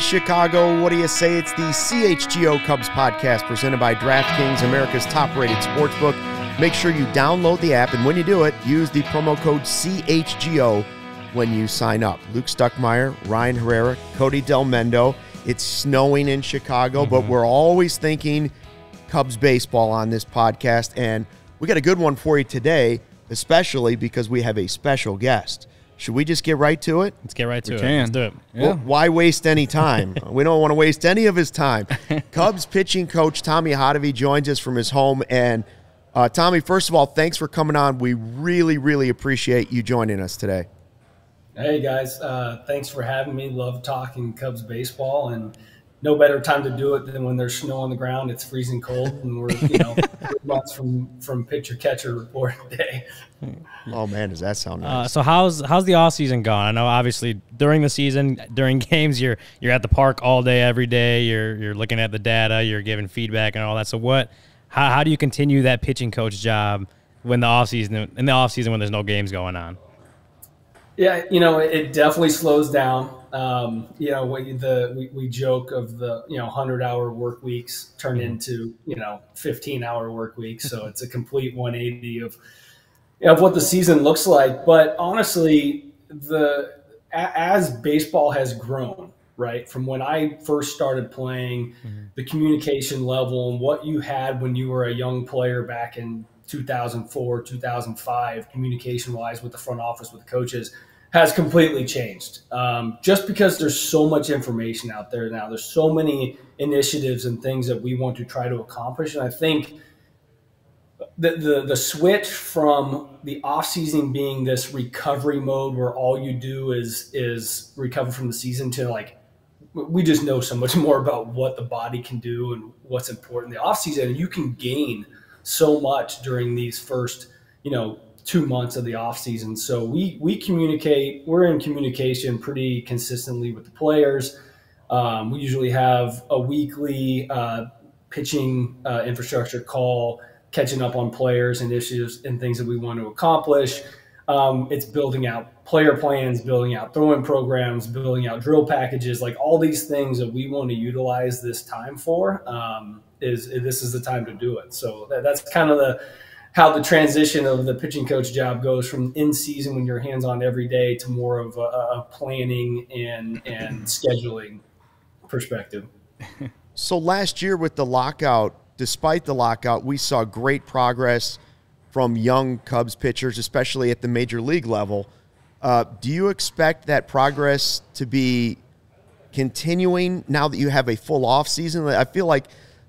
Chicago. What do you say? It's the CHGO Cubs podcast presented by DraftKings, America's top rated sportsbook. Make sure you download the app, and when you do it, use the promo code CHGO when you sign up. Luke Stuckmeyer, Ryan Herrera, Cody Delmendo. It's snowing in Chicago, mm-hmm. but we're always thinking Cubs baseball on this podcast, and we got a good one for you today, especially because we have a special guest. Should we just get right to it? Let's get right to we it. Can. Let's do it. Yeah. Well, why waste any time? we don't want to waste any of his time. Cubs pitching coach Tommy Hottovy joins us from his home. And uh, Tommy, first of all, thanks for coming on. We really, really appreciate you joining us today. Hey guys, uh, thanks for having me. Love talking Cubs baseball and no better time to do it than when there's snow on the ground. It's freezing cold, and we're you know months from from pitcher catcher report day. Oh man, does that sound uh, nice? Uh, so how's how's the off season gone? I know obviously during the season, during games, you're you're at the park all day, every day. You're you're looking at the data, you're giving feedback and all that. So what? How how do you continue that pitching coach job when the off season in the off season when there's no games going on? Yeah, you know, it definitely slows down. Um, you know, we, the we, we joke of the you know hundred hour work weeks turn mm-hmm. into you know fifteen hour work weeks, so it's a complete one eighty of of what the season looks like. But honestly, the as baseball has grown, right from when I first started playing, mm-hmm. the communication level and what you had when you were a young player back in 2004, 2005, communication wise with the front office with the coaches has completely changed. Um, just because there's so much information out there now, there's so many initiatives and things that we want to try to accomplish, and I think the the, the switch from the off season being this recovery mode where all you do is is recover from the season to like we just know so much more about what the body can do and what's important in the off season, and you can gain so much during these first you know two months of the off season. So we we communicate. We're in communication pretty consistently with the players. Um, we usually have a weekly uh, pitching uh, infrastructure call, catching up on players and issues and things that we want to accomplish. Um, it's building out player plans, building out throwing programs, building out drill packages, like all these things that we want to utilize this time for. Um, is this is the time to do it? So that, that's kind of the how the transition of the pitching coach job goes from in season when you're hands on every day to more of a, a planning and and scheduling perspective. So last year with the lockout, despite the lockout, we saw great progress from young Cubs pitchers, especially at the major league level. Uh, do you expect that progress to be continuing now that you have a full off season? I feel like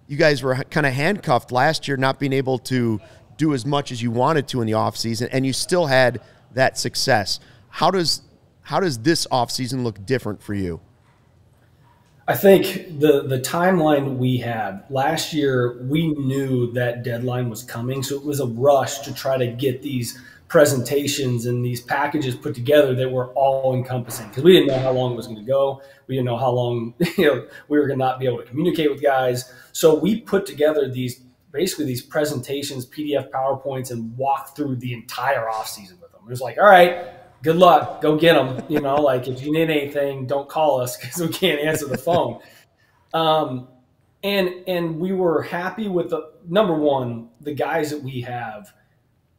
you guys were kind of handcuffed last year, not being able to do as much as you wanted to in the offseason and you still had that success. How does how does this offseason look different for you? I think the the timeline we had last year, we knew that deadline was coming, so it was a rush to try to get these presentations and these packages put together that were all encompassing because we didn't know how long it was going to go. We didn't know how long you know we were going to not be able to communicate with guys. So we put together these basically these presentations, PDF PowerPoints, and walk through the entire off season with them. It was like, all right, good luck, go get them. You know, like if you need anything, don't call us because we can't answer the phone. Um, and and we were happy with the number one, the guys that we have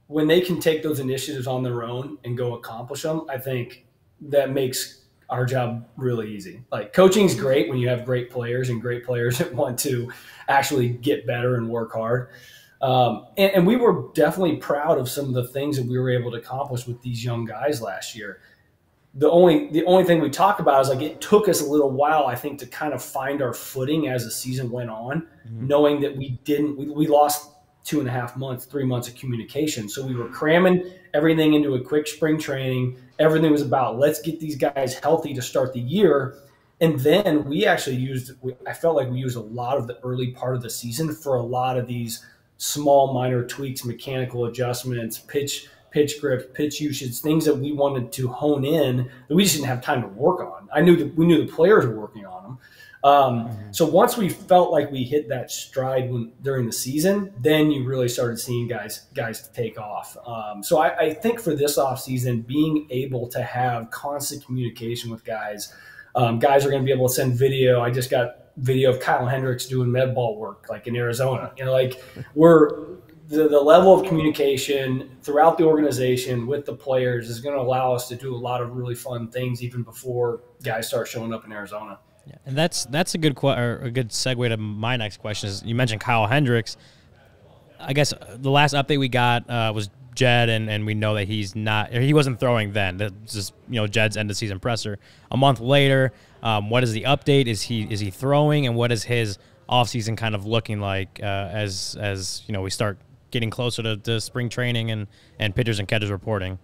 when they can take those initiatives on their own and go accomplish them. I think that makes our job really easy. Like coaching's great when you have great players and great players that want to actually get better and work hard. Um, and, and, we were definitely proud of some of the things that we were able to accomplish with these young guys last year. The only the only thing we talk about is like it took us a little while, I think, to kind of find our footing as the season went on, mm-hmm. knowing that we didn't we, we lost two and a half months, three months of communication. So we were cramming everything into a quick spring training. Everything was about let's get these guys healthy to start the year. And then we actually used, I felt like we used a lot of the early part of the season for a lot of these small minor tweaks, mechanical adjustments, pitch, pitch grip, pitch usage, things that we wanted to hone in that we just didn't have time to work on. I knew that we knew the players were working on them. Um, mm-hmm. So once we felt like we hit that stride when, during the season, then you really started seeing guys guys take off. Um, so I, I, think for this off season, being able to have constant communication with guys, Um, guys are going to be able to send video. I just got video of Kyle Hendricks doing med ball work, like in Arizona. You know, like we're the, the level of communication throughout the organization with the players is going to allow us to do a lot of really fun things even before guys start showing up in Arizona. Yeah, and that's that's a good or a good segue to my next question. Is you mentioned Kyle Hendricks. I guess the last update we got uh, was Jed, and, and we know that he's not he wasn't throwing then. That's just you know Jed's end of season presser. A month later, um, what is the update? Is he is he throwing, and what is his offseason kind of looking like uh, as as you know we start getting closer to, to spring training and and pitchers and catchers reporting?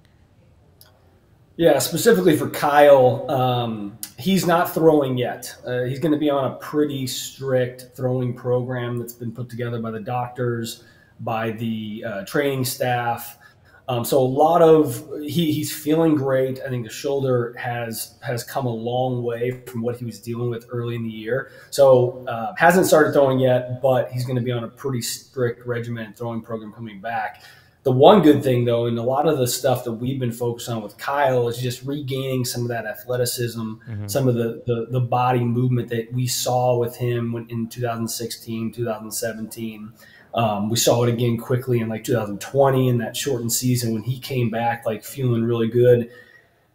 Yeah, specifically for Kyle, um, he's not throwing yet. Uh, he's going to be on a pretty strict throwing program that's been put together by the doctors, by the uh, training staff. Um, so a lot of he, he's feeling great. I think the shoulder has has come a long way from what he was dealing with early in the year. So uh, hasn't started throwing yet, but he's going to be on a pretty strict regimen throwing program coming back. The one good thing, though, and a lot of the stuff that we've been focused on with Kyle is just regaining some of that athleticism, mm-hmm. some of the, the, the body movement that we saw with him when, in 2016, 2017. Um, we saw it again quickly in like 2020 in that shortened season when he came back like feeling really good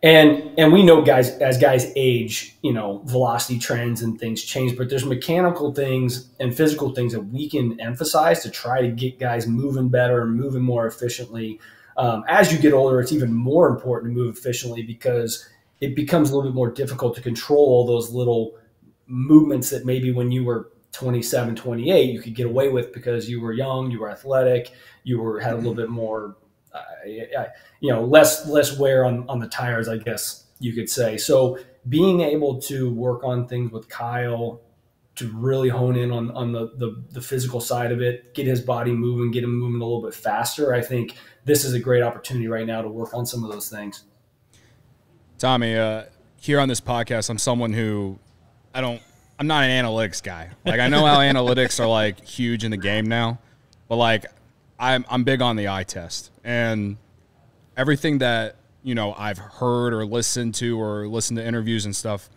and and we know guys as guys age you know velocity trends and things change but there's mechanical things and physical things that we can emphasize to try to get guys moving better and moving more efficiently. Um, as you get older it's even more important to move efficiently because it becomes a little bit more difficult to control all those little movements that maybe when you were 27 28 you could get away with because you were young you were athletic you were had a little bit more uh, you know less less wear on on the tires, I guess you could say. So being able to work on things with Kyle to really hone in on on the, the the physical side of it, get his body moving, get him moving a little bit faster. I think this is a great opportunity right now to work on some of those things. Tommy, uh, here on this podcast, I'm someone who I don't. I'm not an analytics guy. Like I know how analytics are like huge in the game now, but like I'm I'm big on the eye test and everything that you know I've heard or listened to or listened to interviews and stuff,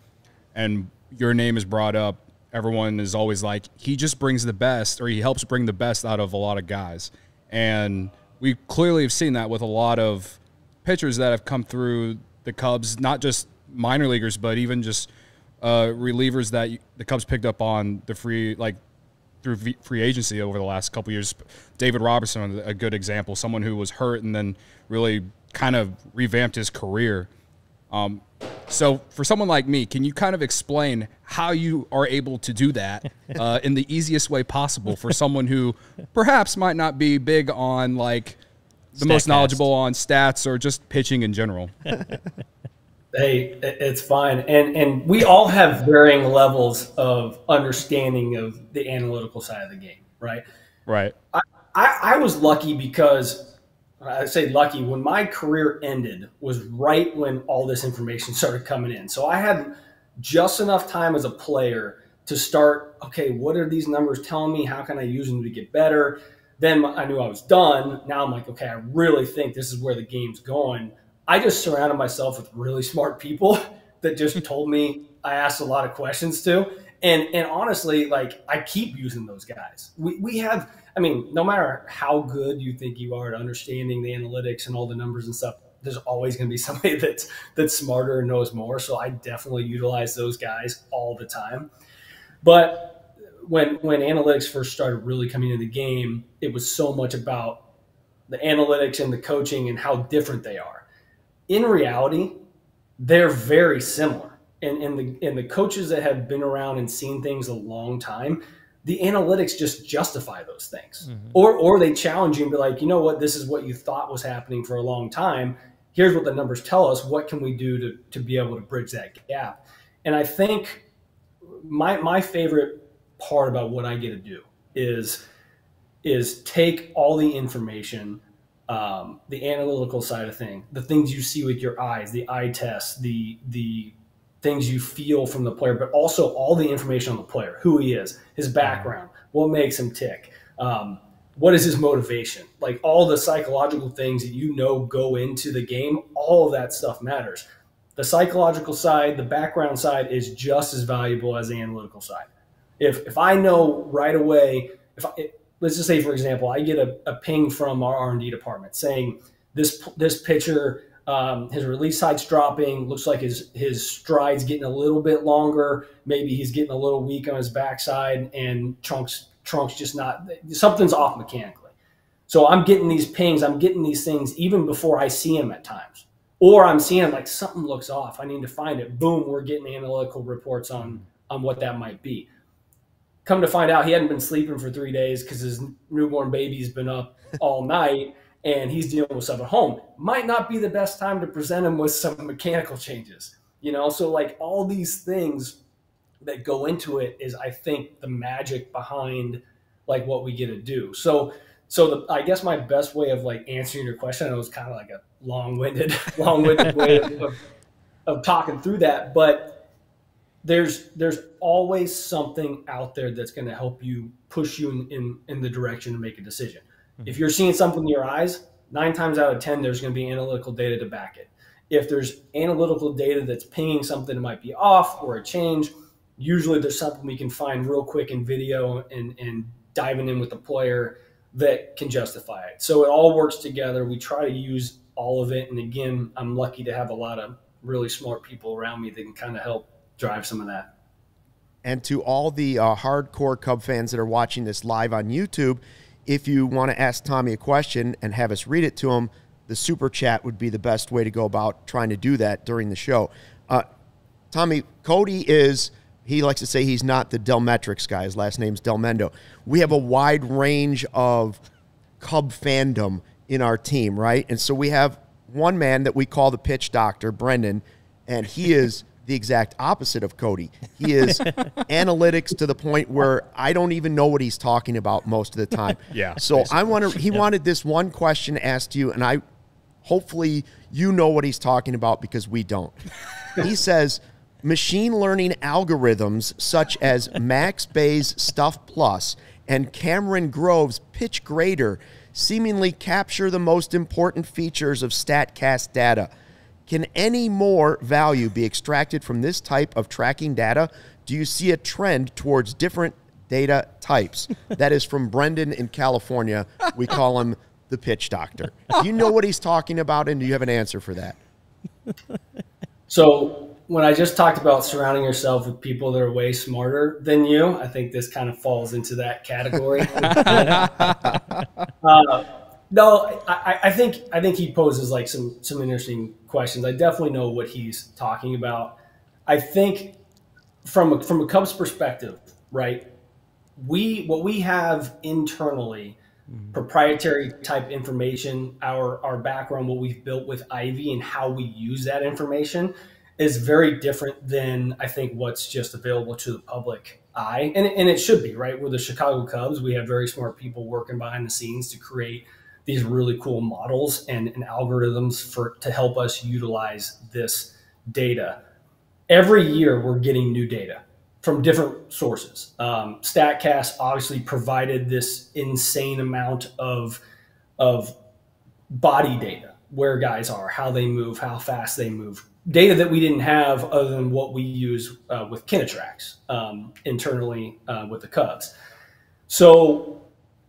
and your name is brought up. Everyone is always like he just brings the best or he helps bring the best out of a lot of guys, and we clearly have seen that with a lot of pitchers that have come through the Cubs, not just minor leaguers, but even just uh, relievers that the Cubs picked up on the free like through free agency over the last couple years. David Robertson, a good example, someone who was hurt and then really kind of revamped his career. Um, so, for someone like me, can you kind of explain how you are able to do that uh, in the easiest way possible for someone who perhaps might not be big on like the Statcast. most knowledgeable on stats or just pitching in general? hey, it's fine. And and we all have varying levels of understanding of the analytical side of the game, right? Right. I, I, I was lucky because I say lucky when my career ended was right when all this information started coming in. So I had just enough time as a player to start. Okay, what are these numbers telling me? How can I use them to get better? Then I knew I was done. Now I'm like, okay, I really think this is where the game's going I just surrounded myself with really smart people that just told me I asked a lot of questions to. And and honestly, like I keep using those guys. We we have I mean, no matter how good you think you are at understanding the analytics and all the numbers and stuff, there's always going to be somebody that's that's smarter and knows more. So I definitely utilize those guys all the time. But when when analytics first started really coming into the game, it was so much about the analytics and the coaching and how different they are in reality, they're very similar. And, and the and the coaches that have been around and seen things a long time, the analytics just justify those things. Mm-hmm. Or or they challenge you and be like, you know what, this is what you thought was happening for a long time. Here's what the numbers tell us. What can we do to, to be able to bridge that gap? And I think my my favorite part about what I get to do is is take all the information um, the analytical side of thing, the things you see with your eyes, the eye test, the the things you feel from the player, but also all the information on the player, who he is, his background, what makes him tick, um, what is his motivation, like all the psychological things that you know go into the game. All of that stuff matters. The psychological side, the background side is just as valuable as the analytical side. If, if I know right away, if I, let's just say, for example, I get a, a ping from our R&D department saying this, this pitcher, um, his release height's dropping, looks like his, his stride's getting a little bit longer. Maybe he's getting a little weak on his backside and trunks, trunks just not, something's off mechanically. So I'm getting these pings, I'm getting these things even before I see him at times. Or I'm seeing like something looks off. I need to find it. Boom, we're getting analytical reports on on what that might be. Come to find out, he hadn't been sleeping for three days because his newborn baby's been up all night and he's dealing with stuff at home. Might not be the best time to present him with some mechanical changes, you know? So, like, all these things that go into it is, I think, the magic behind like what we get to do. So, so the, I guess my best way of like answering your question, it was kind of like a long-winded, long-winded way of, of, of talking through that, but there's there's always something out there that's going to help you push you in, in, in the direction to make a decision. Mm-hmm. If you're seeing something in your eyes, nine times out of ten, there's going to be analytical data to back it. If there's analytical data that's pinging something that might be off or a change, usually there's something we can find real quick in video and, and diving in with the player that can justify it. So it all works together. We try to use all of it. And again, I'm lucky to have a lot of really smart people around me that can kind of help drive some of that. And to all the uh, hardcore Cub fans that are watching this live on YouTube, if you want to ask Tommy a question and have us read it to him, the super chat would be the best way to go about trying to do that during the show. Uh, Tommy, Cody is, he likes to say he's not the Delmetrics guy. His last name's Delmendo. We have a wide range of Cub fandom in our team, right? And so we have one man that we call the pitch doctor, Brendan, and he is the exact opposite of Cody. He is analytics to the point where I don't even know what he's talking about most of the time. Yeah. So basically. I want to. He yeah. wanted this one question asked you, and I hopefully you know what he's talking about because we don't. he says machine learning algorithms such as Max Bay's Stuff Plus and Cameron Grove's Pitch Grader seemingly capture the most important features of StatCast data can any more value be extracted from this type of tracking data? Do you see a trend towards different data types? that is from Brendan in California. We call him the pitch doctor. Do you know what he's talking about, and do you have an answer for that? So, when I just talked about surrounding yourself with people that are way smarter than you, I think this kind of falls into that category. uh, no, I, I, think I think he poses like some some interesting questions. I definitely know what he's talking about. I think from a, from a Cubs perspective, right? We what we have internally, mm-hmm. proprietary type information, our our background, what we've built with Ivy, and how we use that information is very different than I think what's just available to the public eye, and and it should be right. We're the Chicago Cubs. We have very smart people working behind the scenes to create these really cool models and, and algorithms for to help us utilize this data. Every year, we're getting new data from different sources. Um, Statcast obviously provided this insane amount of of body data, where guys are, how they move, how fast they move, data that we didn't have other than what we use uh, with KinaTrax um, internally uh, with the Cubs. So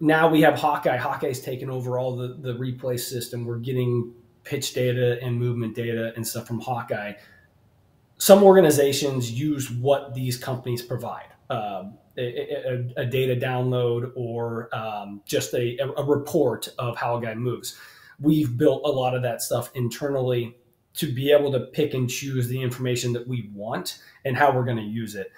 now we have Hawkeye. Hawkeye's taken over all the, the replay system. We're getting pitch data and movement data and stuff from Hawkeye. Some organizations use what these companies provide. Um, a, a, a, data download or um, just a, a report of how a guy moves. We've built a lot of that stuff internally to be able to pick and choose the information that we want and how we're going to use it.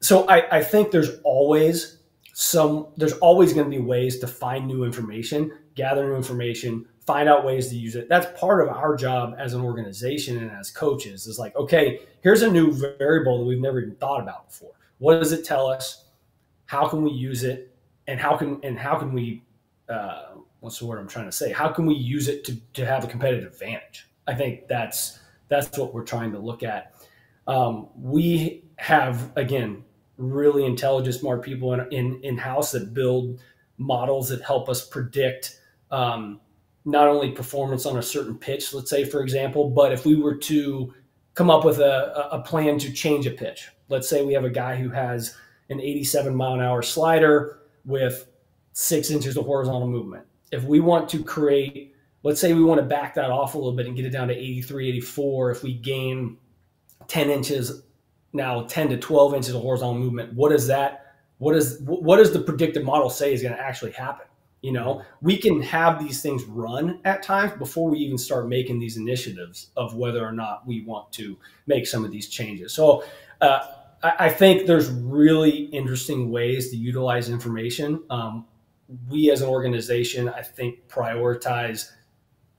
So I, I think there's always some there's always going to be ways to find new information, gather new information, find out ways to use it. That's part of our job as an organization and as coaches is like, okay, here's a new variable that we've never even thought about before. What does it tell us? How can we use it? And how can and how can we uh, what's the word I'm trying to say? How can we use it to, to have a competitive advantage? I think that's that's what we're trying to look at. Um, we have again really intelligent, smart people in in, in house that build models that help us predict um, not only performance on a certain pitch, let's say for example, but if we were to come up with a, a plan to change a pitch. Let's say we have a guy who has an 87 mile an hour slider with six inches of horizontal movement. If we want to create, let's say we want to back that off a little bit and get it down to 83, 84, if we gain 10 inches, now 10 to 12 inches of horizontal movement, what is that? What is what does the predictive model say is going to actually happen? You know, we can have these things run at times before we even start making these initiatives of whether or not we want to make some of these changes. So, uh, I, think there's really interesting ways to utilize information. Um, we as an organization, I think, prioritize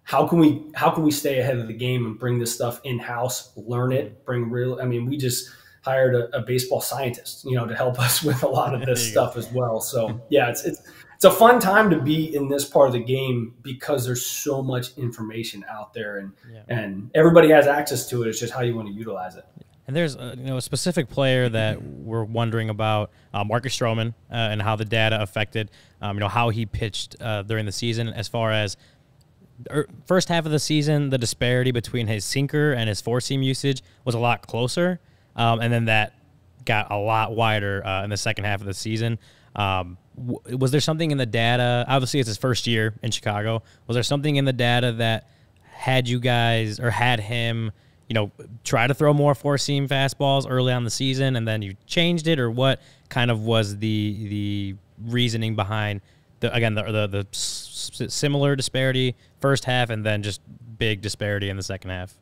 how can we how can we stay ahead of the game and bring this stuff in house, learn it, bring real. I mean, we just hired a, a, baseball scientist, you know, to help us with a lot of this stuff go. as well. So yeah, it's it's it's a fun time to be in this part of the game because there's so much information out there and yeah. and everybody has access to it. It's just how you want to utilize it. And there's a, you know a specific player that we're wondering about, uh, Marcus Stroman, uh, and how the data affected, um, you know, how he pitched uh, during the season. As far as er, first half of the season, the disparity between his sinker and his four seam usage was a lot closer, um, and then that got a lot wider uh, in the second half of the season. Um, w- was there something in the data? Obviously, it's his first year in Chicago. Was there something in the data that had you guys or had him? you know, try to throw more four seam fastballs early on the season, and then you changed it, or what kind of was the the reasoning behind the again the the, the s- similar disparity first half, and then just big disparity in the second half?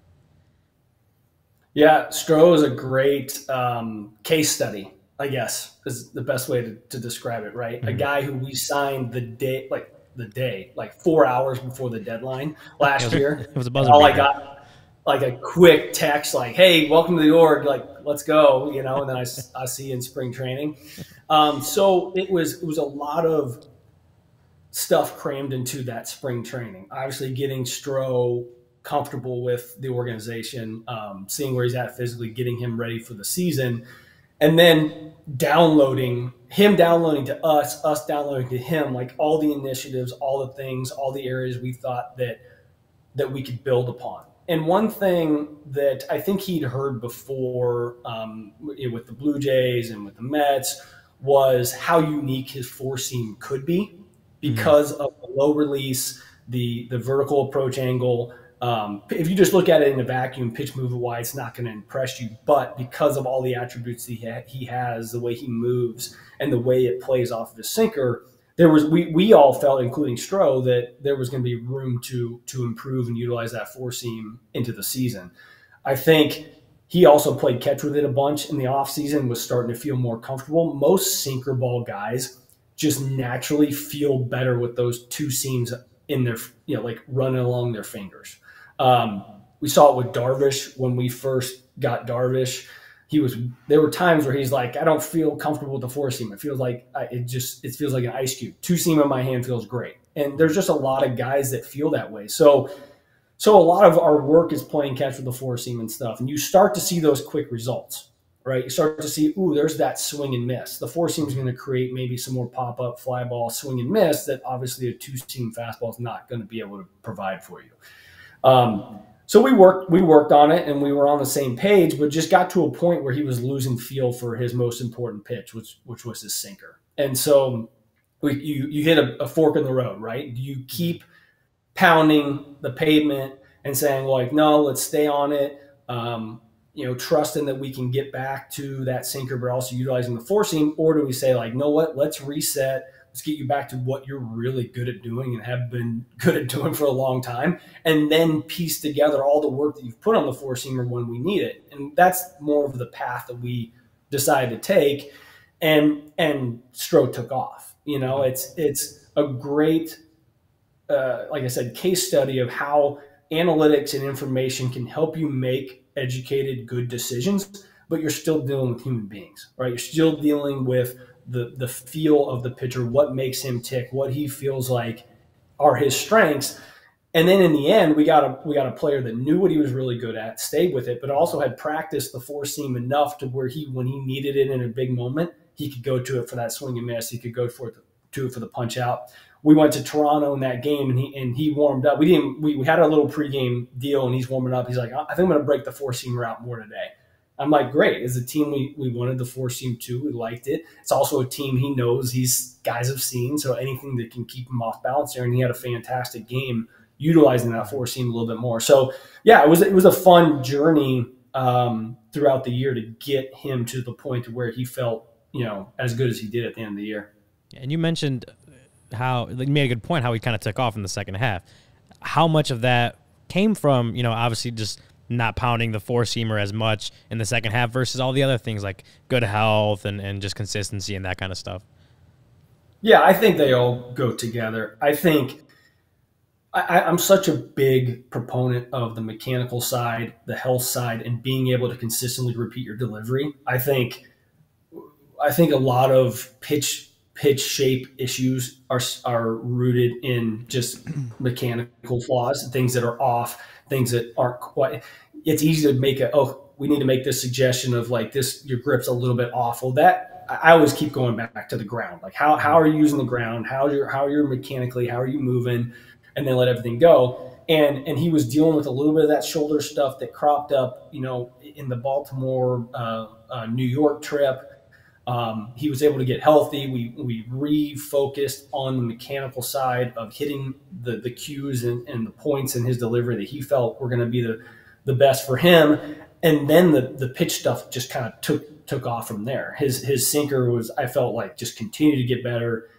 Yeah, Stro is a great um, case study. I guess is the best way to, to describe it. Right, mm-hmm. a guy who we signed the day like the day, like four hours before the deadline last it was, year. It was a buzzer. All beater. I got like a quick text like, "Hey, welcome to the org. Like, let's go," you know. And then I, I see in spring training. Um, so it was it was a lot of stuff crammed into that spring training. Obviously, getting Stro comfortable with the organization, um, seeing where he's at physically, getting him ready for the season, and then downloading him downloading to us, us downloading to him, like all the initiatives, all the things, all the areas we thought that that we could build upon and one thing that I think he'd heard before um, with the Blue Jays and with the Mets was how unique his four seam could be because mm-hmm. of the low release, the the vertical approach angle. Um, if you just look at it in a vacuum, pitch move wide, it's not going to impress you. But because of all the attributes he, ha- he has, the way he moves, and the way it plays off of his sinker, there was we we all felt, including Stro, that there was going to be room to to improve and utilize that four seam into the season. I think he also played catch with it a bunch in the offseason, was starting to feel more comfortable. Most sinker ball guys just naturally feel better with those two seams in their, you know, like running along their fingers. Um, we saw it with Darvish when we first got Darvish. He was there were times where he's like i don't feel comfortable with the four seam. It feels like it just it feels like an ice cube. Two seam in my hand feels great. And there's just a lot of guys that feel that way. So so a lot of our work is playing catch with the four seam and stuff and you start to see those quick results right? You start to see ooh there's that swing and miss. The four seam is going to create maybe some more pop-up fly ball swing and miss that obviously a two seam fastball is not going to be able to provide for you um, so we worked we worked on it and we were on the same page, but just got to a point where he was losing feel for his most important pitch, which which was his sinker. And so we, you you hit a, a fork in the road, right? Do you keep pounding the pavement and saying like, no, let's stay on it, um, you know, trusting that we can get back to that sinker, but also utilizing the four seam, or do we say like, no, what? Let's reset Let's get you back to what you're really good at doing and have been good at doing for a long time, and then piece together all the work that you've put on the four seamer when we need it. And that's more of the path that we decided to take. And and Stro took off. You know, it's it's a great, uh, like I said, case study of how analytics and information can help you make educated, good decisions, but you're still dealing with human beings, right? You're still dealing with the the feel of the pitcher, what makes him tick, what he feels like are his strengths. And then in the end, we got a we got a player that knew what he was really good at, stayed with it, but also had practiced the four seam enough to where he, when he needed it in a big moment, he could go to it for that swing and miss. He could go for it to it for the punch out. we went to Toronto in that game and he and he warmed up. We didn't we, we had a little pregame deal and he's warming up. He's like, I think I'm gonna break the four seam route more today. I'm like, great. As a team, we, we wanted the four seam too. We liked it. It's also a team he knows these guys have seen. So anything that can keep him off balance there. And he had a fantastic game utilizing that four seam a little bit more. So yeah, it was it was a fun journey um, throughout the year to get him to the point where he felt you know as good as he did at the end of the year. And you mentioned how you made a good point how he kind of took off in the second half. How much of that came from you know obviously just not pounding the four seamer as much in the second half versus all the other things like good health and, and just consistency and that kind of stuff. Yeah, I think they all go together. I think I, I'm such a big proponent of the mechanical side, the health side, and being able to consistently repeat your delivery. I think I think a lot of pitch pitch shape issues are are rooted in just mechanical flaws, and things that are off, things that aren't quite. It's easy to make a oh we need to make this suggestion of like this your grip's a little bit awful that I always keep going back to the ground. Like how how are you using the ground? How you how you're mechanically? How are you moving? And then let everything go. And and he was dealing with a little bit of that shoulder stuff that cropped up, you know, in the Baltimore uh, uh, New York trip um, he was able to get healthy. We we refocused on the mechanical side of hitting the the cues and, and the points in his delivery that he felt were going to be the the best for him. And then the the pitch stuff just kind of took took off from there. His his sinker was I felt like just continued to get better,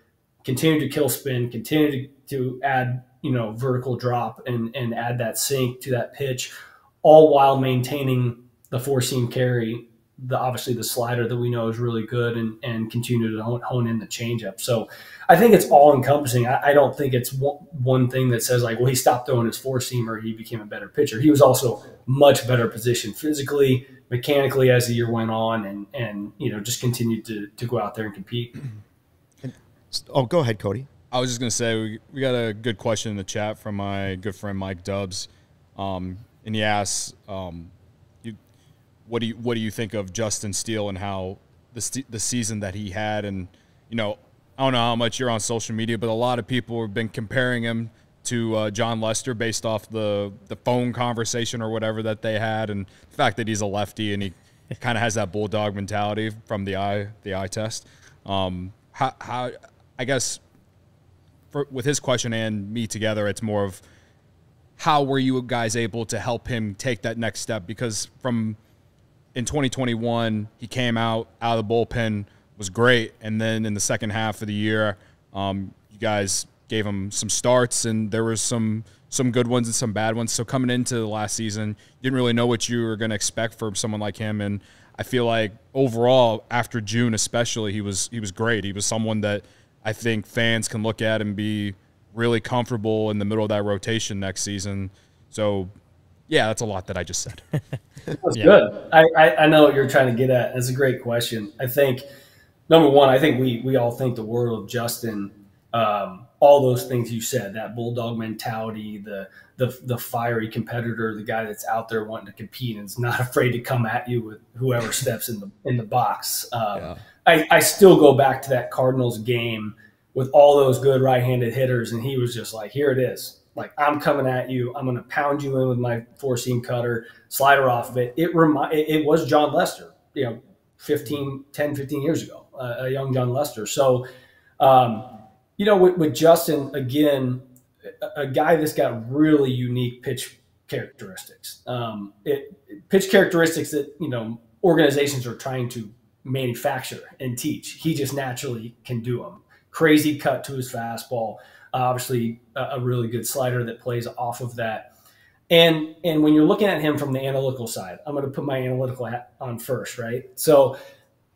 continued to kill spin, continued to, to add you know vertical drop and and add that sink to that pitch, all while maintaining the four seam carry the obviously the slider that we know is really good and, and continue to hone, hone in the changeup. So I think it's all encompassing. I, I, don't think it's one, one thing that says like, well, he stopped throwing his four seamer, he became a better pitcher. He was also much better positioned physically, mechanically as the year went on, and and you know just continued to to go out there and compete. oh, go ahead, Cody. I was just gonna say we, we got a good question in the chat from my good friend Mike Dubs, um, and he asks. Um, what do you what do you think of Justin Steele and how the the season that he had and you know I don't know how much you're on social media, but a lot of people have been comparing him to uh, Jon Lester based off the the phone conversation or whatever that they had, and the fact that he's a lefty and he kind of has that bulldog mentality from the eye the eye test. Um, how, how I guess for, with his question and me together, it's more of how were you guys able to help him take that next step? Because from in 2021, he came out out of the bullpen, was great, and then in the second half of the year, um, you guys gave him some starts, and there was some some good ones and some bad ones. So coming into the last season, you didn't really know what you were going to expect from someone like him, and I feel like overall after June, especially, he was he was great. He was someone that I think fans can look at and be really comfortable in the middle of that rotation next season. So yeah, that's a lot that I just said. that's yeah. good. I, I, I, know what you're trying to get at. That's a great question. I think number one, I think we we all think the world of Justin. Um, all those things you said, that bulldog mentality, the the the fiery competitor, the guy that's out there wanting to compete and is not afraid to come at you with whoever steps in the in the box. Um, yeah. I, I still go back to that Cardinals game with all those good right-handed hitters, and he was just like, "Here it is like I'm coming at you. I'm going to pound you in with my four seam cutter, slider off of it. It remi- it, was Jon Lester, you know, 15, 10, 15 years ago, uh, a young Jon Lester. So, um, you know, with, with Justin, again, a, a, guy that's got really unique pitch characteristics. Um, it, pitch characteristics that, you know, organizations are trying to manufacture and teach. He just naturally can do them. Crazy cut to his fastball obviously a, a really good slider that plays off of that. And and when you're looking at him from the analytical side, I'm going to put my analytical hat on first, right? So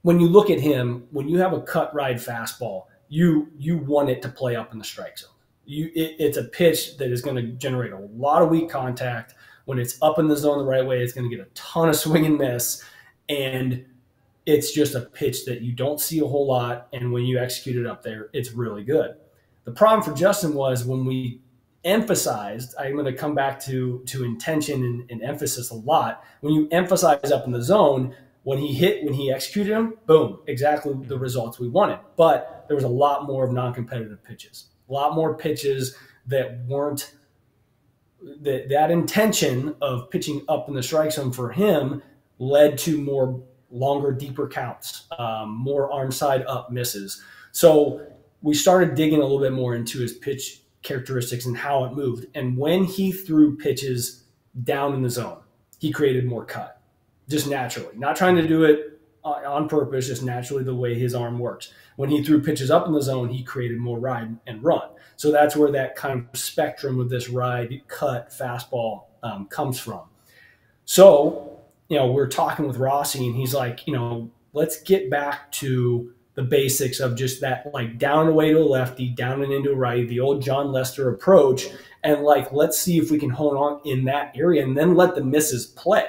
when you look at him, when you have a cut ride fastball, you you want it to play up in the strike zone. You it, it's a pitch that is going to generate a lot of weak contact. When it's up in the zone the right way, it's going to get a ton of swing and miss, and it's just a pitch that you don't see a whole lot. And when you execute it up there, it's really good. The problem for Justin was when we emphasized, I'm going to come back to, to intention and, and emphasis a lot. When you emphasize up in the zone, when he hit, when he executed him, boom, exactly the results we wanted. But there was a lot more of non competitive pitches, A lot more pitches that weren't that that intention of pitching up in the strike zone for him led to more longer, deeper counts, um, more arm side up misses. So we started digging a little bit more into his pitch characteristics and how it moved. And when he threw pitches down in the zone, he created more cut just naturally, not trying to do it on purpose, just naturally the way his arm works. When he threw pitches up in the zone, he created more ride and run. So that's where that kind of spectrum of this ride, cut, fastball um, comes from. So, you know, we're talking with Rossy, and he's like, you know, let's get back to the basics of just that, like down and away to a lefty, down and into a righty, the old Jon Lester approach, and like let's see if we can hone on in that area, and then let the misses play.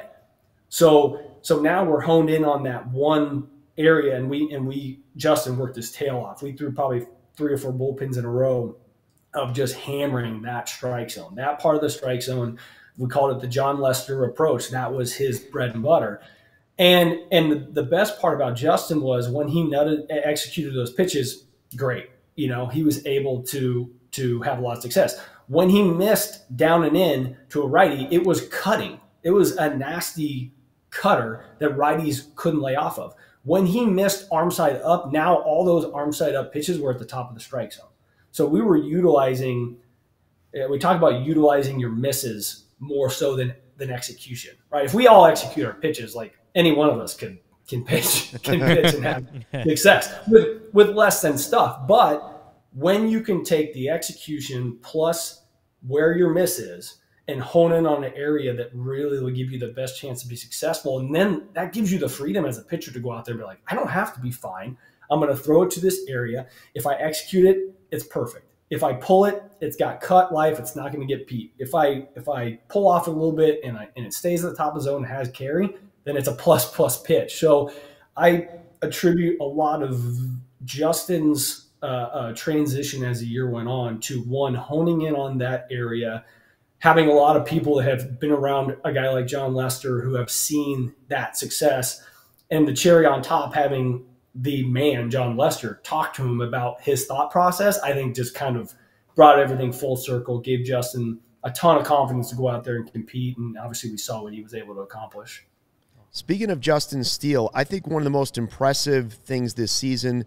So, so now we're honed in on that one area, and we and we Justin worked his tail off. We threw probably three or four bullpens in a row of just hammering that strike zone. That part of the strike zone, we called it the Jon Lester approach. That was his bread and butter. And and the best part about Justin was when he nutted, executed those pitches, great. You know, he was able to to have a lot of success. When he missed down and in to a righty, it was cutting. It was a nasty cutter that righties couldn't lay off of. When he missed arm side up, now all those arm side up pitches were at the top of the strike zone. So we were utilizing, eh, we talked about utilizing your misses more so than than execution, right? If we all execute our pitches, like any one of us can can pitch, can pitch and have success with with less than stuff. But when you can take the execution plus where your miss is and hone in on an area that really will give you the best chance to be successful, and then that gives you the freedom as a pitcher to go out there and be like, I don't have to be fine. I'm going to throw it to this area. If I execute it, it's perfect. If I pull it, it's got cut life. It's not going to get beat. If I if I pull off a little bit and I and it stays at the top of the zone and has carry, then it's a plus plus pitch. So I attribute a lot of Justin's uh, uh, transition as the year went on to one honing in on that area, having a lot of people that have been around a guy like Jon Lester who have seen that success, and the cherry on top having the man, Jon Lester, talked to him about his thought process, I think just kind of brought everything full circle, gave Justin a ton of confidence to go out there and compete. And obviously, we saw what he was able to accomplish. Speaking of Justin Steele, I think one of the most impressive things this season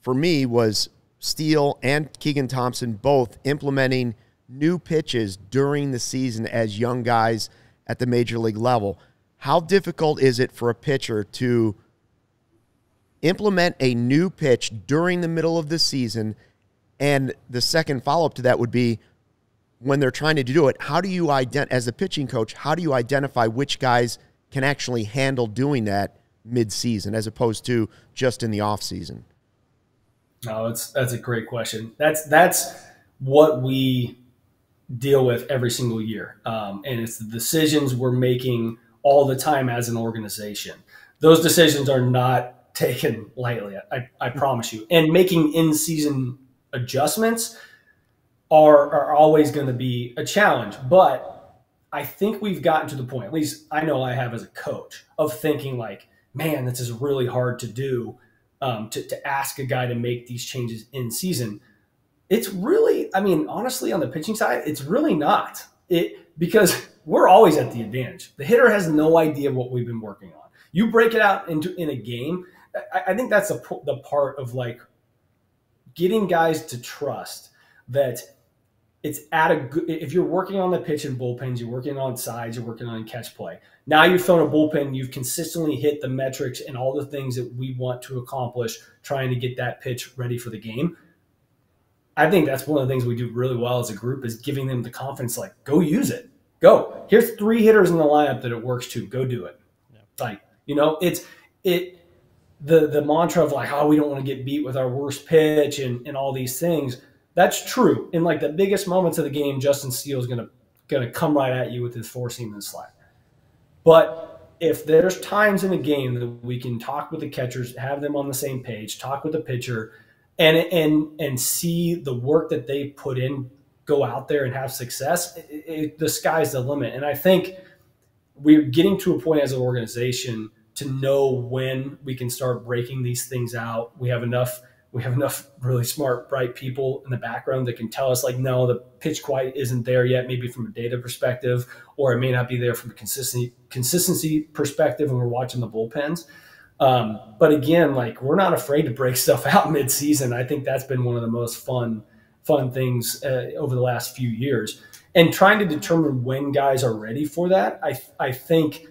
for me was Steele and Keegan Thompson both implementing new pitches during the season as young guys at the major league level. How difficult is it for a pitcher to implement a new pitch during the middle of the season. And the second follow up to that would be when they're trying to do it, how do you ident as a pitching coach, how do you identify which guys can actually handle doing that mid-season as opposed to just in the off season? No, that's that's a great question. That's that's what we deal with every single year, um, and it's the decisions we're making all the time as an organization. Those decisions are not taken lightly. I, I promise you. And making in season adjustments are, are always going to be a challenge. But I think we've gotten to the point, at least I know I have as a coach, of thinking like, man, this is really hard to do um, to, to ask a guy to make these changes in season. It's really, I mean, honestly, on the pitching side, it's really not. It because we're always at the advantage. The hitter has no idea what we've been working on. You break it out into in a game, I, I think that's a, the part of like getting guys to trust that it's at a good if you're working on the pitch and bullpens you're working on sides you're working on catch play. Now you've thrown a bullpen you've consistently hit the metrics and all the things that we want to accomplish trying to get that pitch ready for the game. I think that's one of the things we do really well as a group is giving them the confidence like go use it. Go. Here's three hitters in the lineup that it works to. Go do it. Yeah. like you know it's it the the mantra of like, oh, we don't want to get beat with our worst pitch and, and all these things. That's true. In like the biggest moments of the game, Justin Steele is gonna gonna come right at you with his four seam and slide. But if there's times in the game that we can talk with the catchers, have them on the same page, talk with the pitcher, and and and see the work that they put in go out there and have success, it, it, the sky's the limit. And I think we're getting to a point as an organization to know when we can start breaking these things out. We have enough we have enough really smart, bright people in the background that can tell us like, no, the pitch quite isn't there yet, maybe from a data perspective, or it may not be there from a consistency consistency perspective when we're watching the bullpens. Um, but again, like we're not afraid to break stuff out mid-season. I think that's been one of the most fun fun things uh, over the last few years. And trying to determine when guys are ready for that, I I think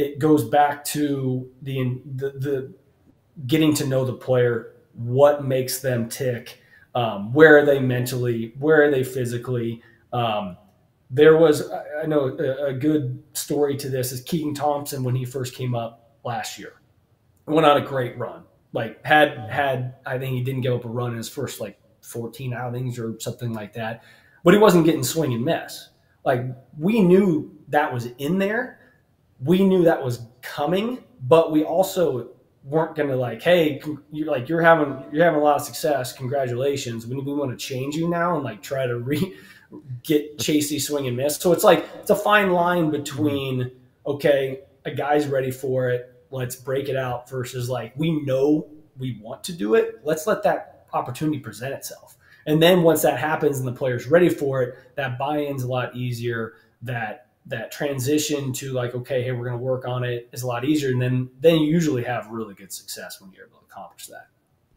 it goes back to the the, the getting to know the player, what makes them tick, um, where are they mentally, where are they physically. Um, there was, I know, a, a, good story to this is Keegan Thompson when he first came up last year, went on a great run. Like had had, I think he didn't give up a run in his first like 14 outings or something like that, but he wasn't getting swing and miss. Like we knew that was in there, we knew that was coming, but we also weren't going to like, hey, you're like you're having you're having a lot of success. Congratulations. We we want to change you now and like try to re get chasey swing and miss. So it's like it's a fine line between okay, a guy's ready for it. Let's break it out versus like we know we want to do it. Let's let that opportunity present itself. And then once that happens and the player's ready for it, that buy-in's a lot easier. That that transition to like, okay, hey, we're going to work on it is a lot easier. And then, then you usually have really good success when you're able to accomplish that.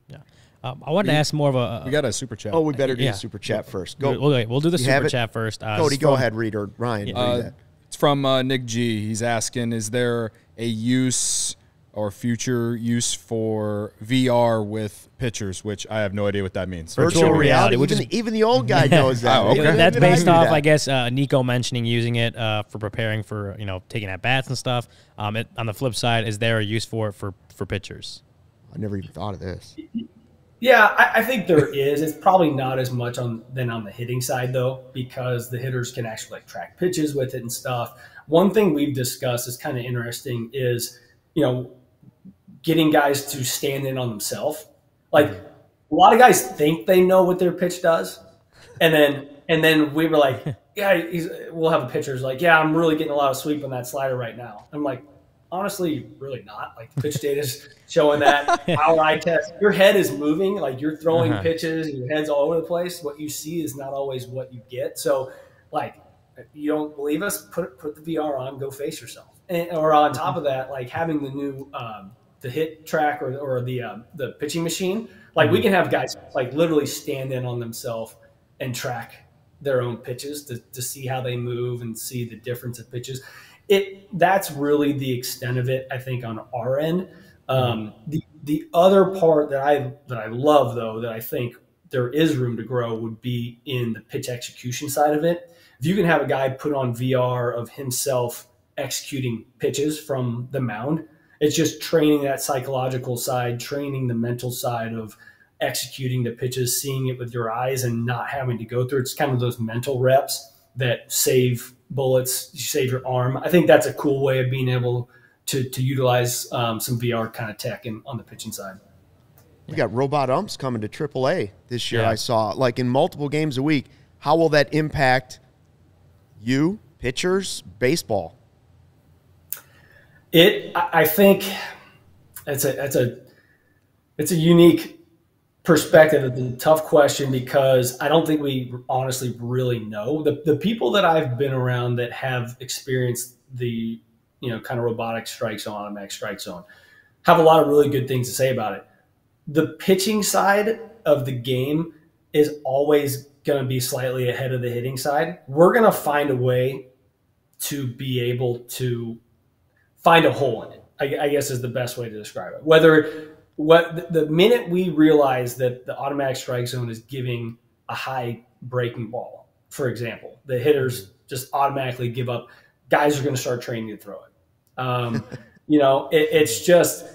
Yeah. Um, I wanted to ask more of a. we got a super chat. Oh, we better do yeah. the super chat first. Go. We'll, we'll do the you super chat first. Uh, Cody, go ahead, read or Ryan. Yeah. Uh, it's from uh, Nick G. He's asking, is there a use or future use for VR with pitchers, which I have no idea what that means. Virtual, Virtual reality, which even, is even the old guy knows that. oh, okay. That's based off, that. I guess, uh, Nico mentioning using it uh, for preparing for you know taking at bats and stuff. Um, it, on the flip side, is there a use for it for for pitchers? I never even thought of this. Yeah, I, I, think there is. It's probably not as much on than on the hitting side though, because the hitters can actually like track pitches with it and stuff. One thing we've discussed is kind of interesting is, you know, getting guys to stand in on themselves. Like a lot of guys think they know what their pitch does, and then and then we were like, yeah, we'll have a pitcher's like, yeah, I'm really getting a lot of sweep on that slider right now. I'm like, honestly, really not. Like the pitch data is showing that. Our eye test, your head is moving, like you're throwing uh-huh. pitches, and your head's all over the place. What you see is not always what you get. So, like, you don't believe us? Put put the VR on, go face yourself. And, or on top of that, like having the new um, the HitTrack or, or the uh, the pitching machine, like we mm-hmm. can have guys like literally stand in on themselves and track their own pitches to, to see how they move and see the difference of pitches. It that's really the extent of it, I think, on our end. Um, mm-hmm. the the other part that I that I love though that I think there is room to grow would be in the pitch execution side of it. If you can have a guy put on VR of himself executing pitches from the mound, it's just training that psychological side, training the mental side of executing the pitches, seeing it with your eyes and not having to go through. It's kind of those mental reps that save bullets, you save your arm. I think that's a cool way of being able to, to utilize um, some VR kind of tech in, on the pitching side. We got robot umps coming to AAA this year. Yeah. I saw like in multiple games a week. How will that impact you, pitchers, baseball? It, I think, it's a, it's a, it's a unique perspective. It's a tough question because I don't think we honestly really know the the people that I've been around that have experienced the you know kind of robotic strike zone, automatic strike zone, have a lot of really good things to say about it. The pitching side of the game is always going to be slightly ahead of the hitting side. We're going to find a way to be able to find a hole in it. I, I guess is the best way to describe it. Whether what the minute we realize that the automatic strike zone is giving a high breaking ball, for example, the hitters just automatically give up. Guys are going to start training to throw it. Um, you know, it, it's just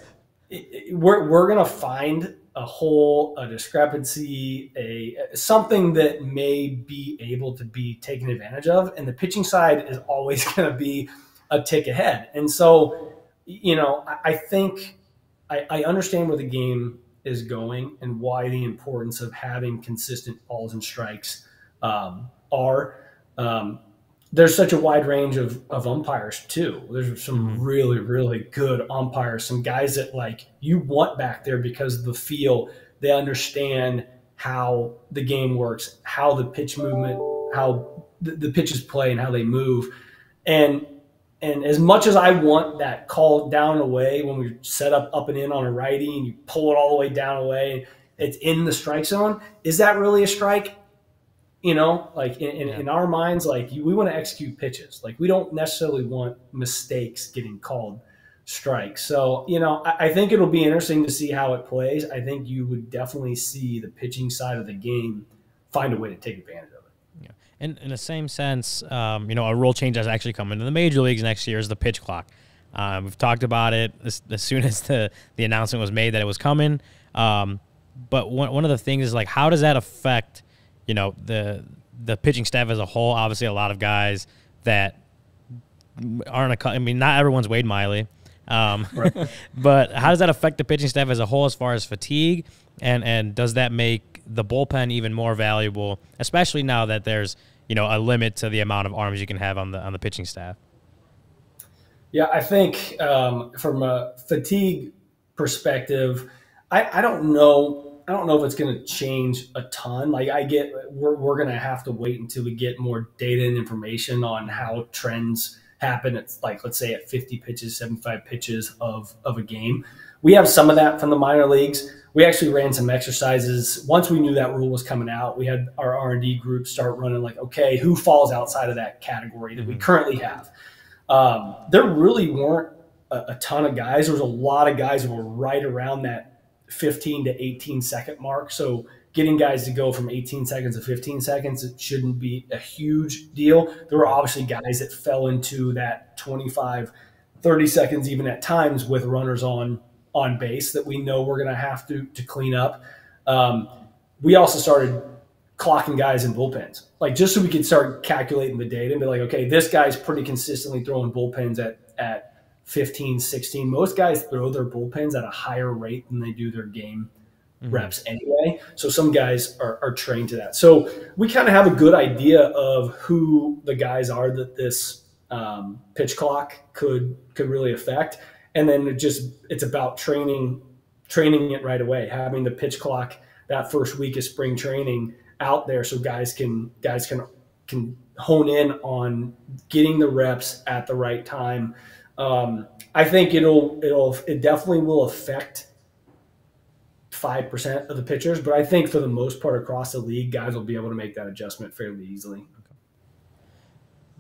it, we're we're going to find a hole, a discrepancy, a something that may be able to be taken advantage of, and the pitching side is always going to be a tick ahead. And so, you know, I, I think I, I, understand where the game is going and why the importance of having consistent balls and strikes um, are. Um, there's such a wide range of, of umpires too. There's some mm-hmm. really, really good umpires, some guys that like you want back there because the feel they understand how the game works, how the pitch movement, how the, the pitches play, and how they move. And and as much as I want that call down away when we set up up and in on a righty and you pull it all the way down away, it's in the strike zone. Is that really a strike? You know, like in, in, yeah. in our minds, like we want to execute pitches. Like we don't necessarily want mistakes getting called strikes. So, you know, I, I think it'll be interesting to see how it plays. I think you would definitely see the pitching side of the game find a way to take advantage of it. Yeah. And in the same sense, um, you know, a rule change that's actually coming to the major leagues next year is the pitch clock. Um, we've talked about it as, as, soon as the, the announcement was made that it was coming. Um, but one, one of the things is like, how does that affect, you know, the the pitching staff as a whole? Obviously, a lot of guys that aren't a. I mean, not everyone's Wade Miley. Um, right. but how does that affect the pitching staff as a whole as far as fatigue? And and does that make the bullpen even more valuable, especially now that there's you know a limit to the amount of arms you can have on the on the pitching staff? Yeah, I think um, from a fatigue perspective, I, I don't know. I don't know if it's going to change a ton. Like I get, we're, we're going to have to wait until we get more data and information on how trends happen at like let's say at 50 pitches 75 pitches of of a game we have some of that from the minor leagues we actually ran some exercises. Once we knew that rule was coming out we had our r&d group start running like okay who falls outside of that category that we mm-hmm. currently have? Um, there really weren't a, a ton of guys. There was a lot of guys who were right around that 15 to 18 second mark. So getting guys to go from 18 seconds to 15 seconds it shouldn't be a huge deal. There were obviously guys that fell into that 25 30 seconds even at times with runners on on base that we know we're going to have to to clean up um, we also started clocking guys in bullpens like just so we could start calculating the data and be like okay this guy's pretty consistently throwing bullpens at at 15 16 most guys throw their bullpens at a higher rate than they do their game mm-hmm. reps anyway. So some guys are, are trained to that. So we kind of have a good idea of who the guys are that this um, pitch clock could could really affect, and then it just it's about training training it right away, having the pitch clock that first week of spring training out there so guys can guys can can hone in on getting the reps at the right time. Um, I think it'll it'll it definitely will affect five percent of the pitchers, but I think for the most part across the league, guys will be able to make that adjustment fairly easily.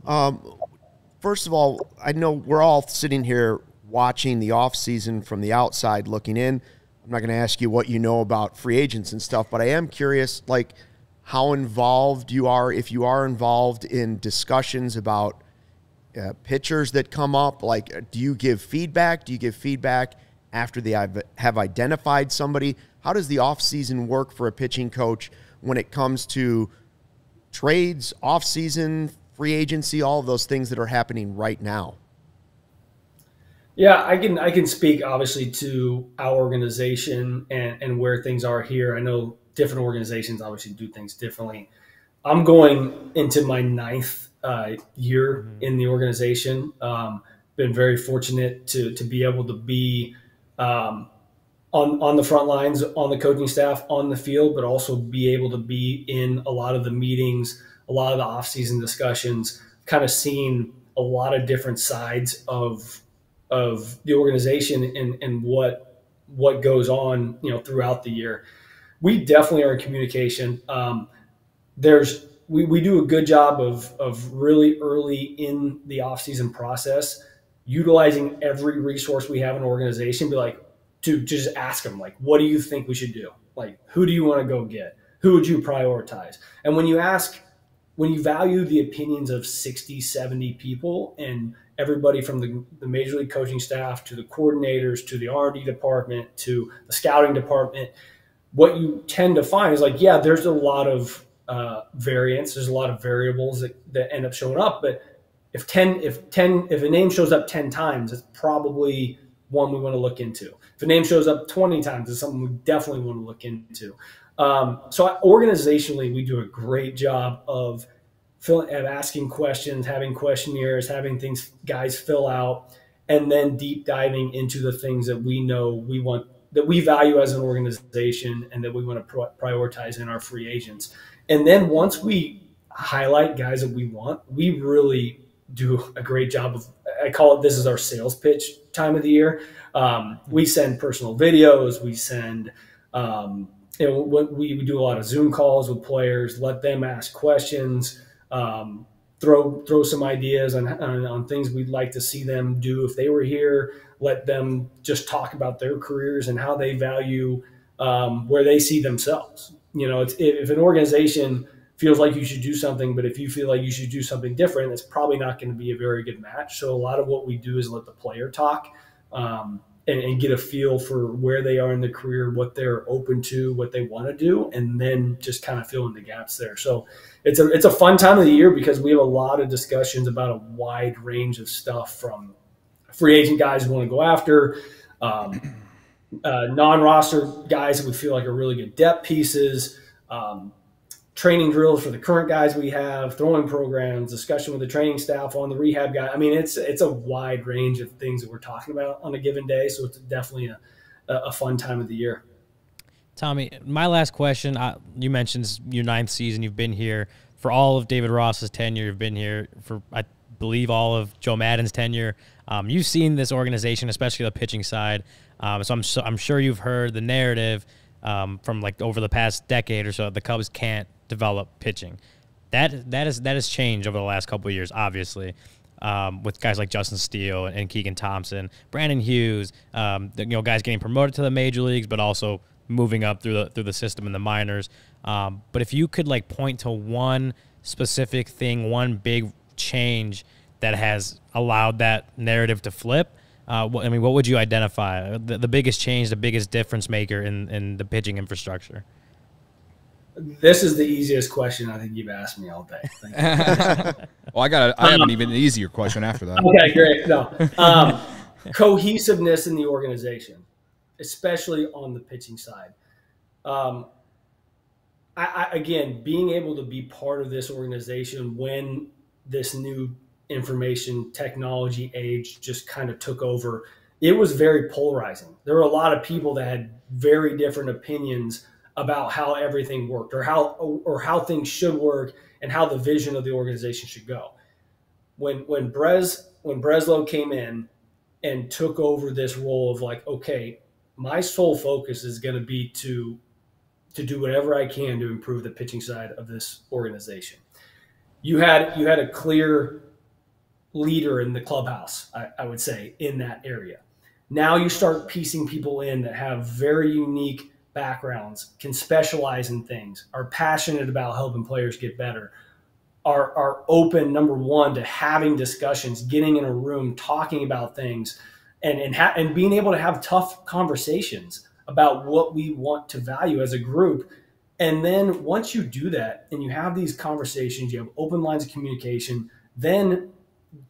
Um, first of all, I know we're all sitting here watching the off season from the outside looking in. I'm not going to ask you what you know about free agents and stuff, but I am curious, like how involved you are, if you are involved in discussions about uh, pitchers that come up. Like, do you give feedback? Do you give feedback? after they have identified somebody? How does the offseason work for a pitching coach when it comes to trades, offseason, free agency, all of those things that are happening right now? Yeah, I can I can speak obviously to our organization and, and where things are here. I know different organizations obviously do things differently. I'm going into my ninth uh, year mm-hmm. in the organization. Um, been very fortunate to to be able to be um, on on the front lines, on the coaching staff, on the field, but also be able to be in a lot of the meetings, a lot of the off-season discussions, kind of seeing a lot of different sides of of the organization and, and what what goes on, you know, throughout the year. We definitely are in communication. Um, there's we, we do a good job of of really early in the off-season process utilizing every resource we have in an organization, be like, to just ask them, like, what do you think we should do? Like, who do you want to go get? Who would you prioritize? And when you ask, when you value the opinions of 60, 70 people and everybody from the, the major league coaching staff to the coordinators to the R&D department to the scouting department, what you tend to find is like, yeah, there's a lot of uh, variance. There's a lot of variables that, that end up showing up, but if 10 if 10 if a name shows up 10 times it's probably one we want to look into if a name shows up 20 times it's something we definitely want to look into um, so organizationally we do a great job of of asking questions having questionnaires having things guys fill out and then deep diving into the things that we know we want that we value as an organization and that we want to prioritize in our free agents. And then once we highlight guys that we want, we really do a great job of. I call it this is our sales pitch time of the year. Um, we send personal videos. We send. Um, you know, we, we do a lot of Zoom calls with players. Let them ask questions. Um, throw throw some ideas on, on, on things we'd like to see them do if they were here. Let them just talk about their careers and how they value um, where they see themselves. You know, if an organization feels like you should do something, but if you feel like you should do something different, it's probably not going to be a very good match. So a lot of what we do is let the player talk. Um, and, and, get a feel for where they are in their career, what they're open to, what they want to do, and then just kind of fill in the gaps there. So it's a it's a fun time of the year because we have a lot of discussions about a wide range of stuff from free agent guys we want to go after, um, uh, non-roster guys that we feel like are really good depth pieces. Um, training drills for the current guys we have, throwing programs, discussion with the training staff on the rehab guy. I mean, it's it's a wide range of things that we're talking about on a given day. So it's definitely a, a fun time of the year. Tommy, my last question. I, you mentioned your ninth season. You've been here for all of David Ross's tenure. You've been here for, I believe, all of Joe Maddon's tenure. Um, you've seen this organization, especially the pitching side. Um, so I'm so, I'm sure you've heard the narrative um, from like over the past decade or so. The Cubs can't develop pitching. That that is that has changed over the last couple of years, obviously. Um, with guys like Justin Steele and Keegan Thompson, Brandon Hughes, um, you know, guys getting promoted to the major leagues, but also moving up through the through the system in the minors. Um, but if you could like point to one specific thing, one big change that has allowed that narrative to flip, uh, I mean, what would you identify? The, the biggest change, the biggest difference maker in in the pitching infrastructure. This is the easiest question I think you've asked me all day. well, I got. I have an even easier question after that. Okay, great. No, um, cohesiveness in the organization, especially on the pitching side. Um, I, I, again, being able to be part of this organization when this new information technology age just kind of took over, it was very polarizing. There were a lot of people that had very different opinions about how everything worked or how or how things should work and how the vision of the organization should go. When when Brez when Breslow came in and took over this role of like, okay, my sole focus is going to be to to do whatever I can to improve the pitching side of this organization. You had you had a clear leader in the clubhouse, I, I would say, in that area. Now you start piecing people in that have very unique backgrounds, can specialize in things, are passionate about helping players get better, are, are open, number one, to having discussions, getting in a room, talking about things, and, and, and being able to have tough conversations about what we want to value as a group. And then once you do that and you have these conversations, you have open lines of communication, then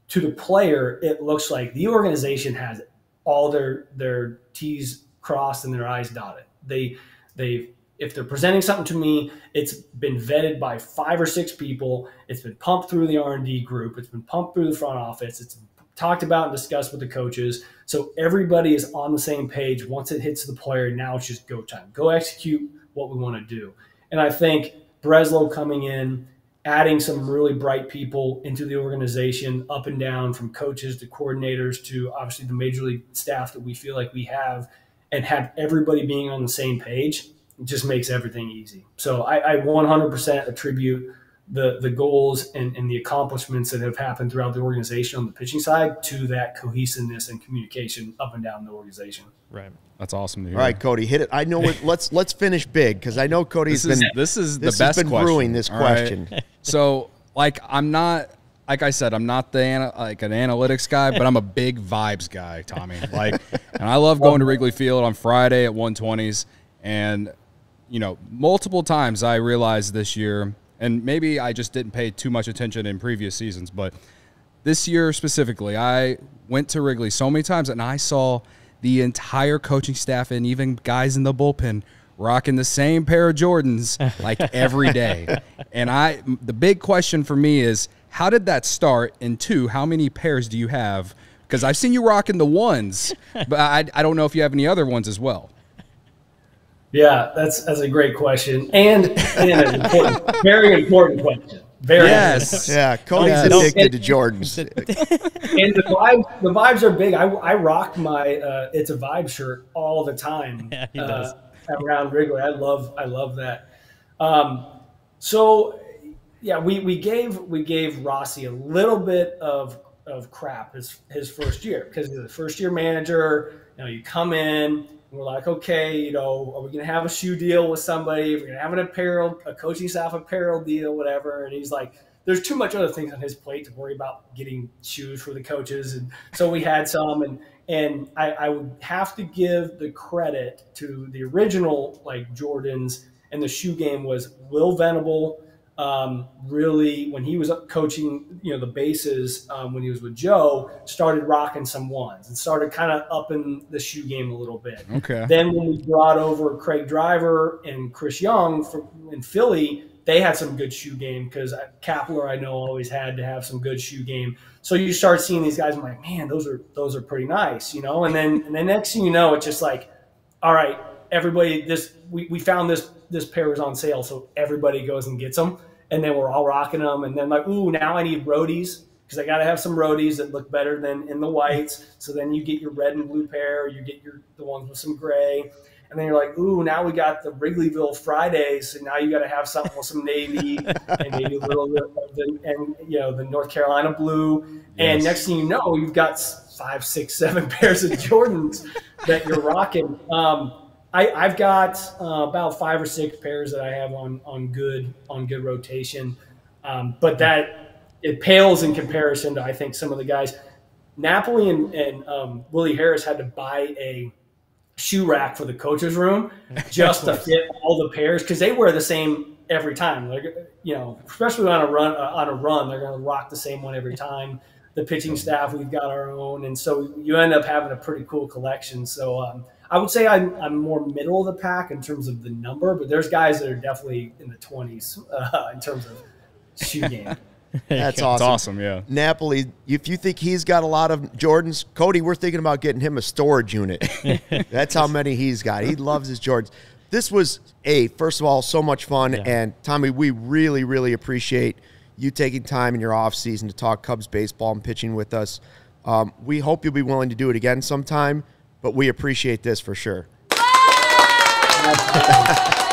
to the player, it looks like the organization has all their their T's crossed and their I's dotted. They they if they're presenting something to me, it's been vetted by five or six people. It's been pumped through the R and D group. It's been pumped through the front office. It's talked about and discussed with the coaches. So everybody is on the same page. Once it hits the player, now it's just go time. Go execute what we want to do. And I think Breslow coming in, adding some really bright people into the organization, up and down, from coaches to coordinators to obviously the major league staff that we feel like we have and have everybody being on the same page just makes everything easy. So I, I 100% attribute the the goals and, and the accomplishments that have happened throughout the organization on the pitching side to that cohesiveness and communication up and down the organization. Right. That's awesome to hear. All right, Cody, hit it. I know. What, let's let's finish big because I know Cody's this been. Is, this is this the best. Has been question, brewing this question. Right? so, like, I'm not like I said, I'm not the like an analytics guy, but I'm a big vibes guy, Tommy. Like, and I love going to Wrigley Field on Friday at 120s, and you know, multiple times I realized this year, and maybe I just didn't pay too much attention in previous seasons, but this year specifically, I went to Wrigley so many times, and I saw the entire coaching staff and even guys in the bullpen rocking the same pair of Jordans like every day. and I, the big question for me is how did that start? And two, how many pairs do you have? Because I've seen you rocking the ones, but I, I don't know if you have any other ones as well. Yeah, that's that's a great question, and, and an important, very important question. Very Yes. Yeah, Cody's Yeah. addicted to Jordans. and the vibes the vibes are big. I, I rock my uh, it's a vibe shirt all the time. Yeah, he uh, does. around Wrigley. I love I love that. Um, so yeah, we, we gave we gave Rossy a little bit of of crap his his first year because he's a first year manager. You know, you come in. And we're like, okay, you know, are we going to have a shoe deal with somebody? Are we going to have an apparel, a coaching staff apparel deal, whatever? And he's like, there's too much other things on his plate to worry about getting shoes for the coaches. And so we had some, and and I, I would have to give the credit to the original like Jordans and the shoe game was Will Venable. Um, really, when he was coaching, you know, the bases um, when he was with Joe, started rocking some ones and started kind of upping the shoe game a little bit. Okay. Then when we brought over Craig Driver and Chris Young from in Philly, they had some good shoe game because Kapler I know always had to have some good shoe game. So you start seeing these guys, I'm like, man, those are those are pretty nice, you know. And then and then next thing you know, it's just like, all right, everybody, this we, we found this this pair is on sale, so everybody goes and gets them, and then we're all rocking them, and then like, ooh, now I need roadies because I got to have some roadies that look better than in the whites. So then you get your red and blue pair, you get your the ones with some gray, and then you're like, ooh, now we got the Wrigleyville Fridays, so now you got to have something with some navy and maybe a little bit of the, and you know the North Carolina blue, and next thing you know, you've got five, six, seven pairs of Jordans that you're rocking. Um, I, I've got uh, about five or six pairs that I have on on good on good rotation, um, but that it pales in comparison to I think some of the guys. Napoli and, and um, Willie Harris had to buy a shoe rack for the coaches room just to fit all the pairs because they wear the same every time. Like you know, especially on a run uh, on a run, they're going to rock the same one every time. The pitching staff, we've got our own, and so you end up having a pretty cool collection. So um, I would say I'm, I'm more middle of the pack in terms of the number, but there's guys that are definitely in the 20s uh, in terms of shoe game. That's It's awesome. awesome. Yeah. Napoli, if you think he's got a lot of Jordans, Cody, we're thinking about getting him a storage unit. That's how many he's got. He loves his Jordans. This was a first of all so much fun, Yeah. and Tommy, we really, really appreciate you taking time in your off season to talk Cubs baseball and pitching with us. Um, we hope you'll be willing to do it again sometime, but we appreciate this for sure.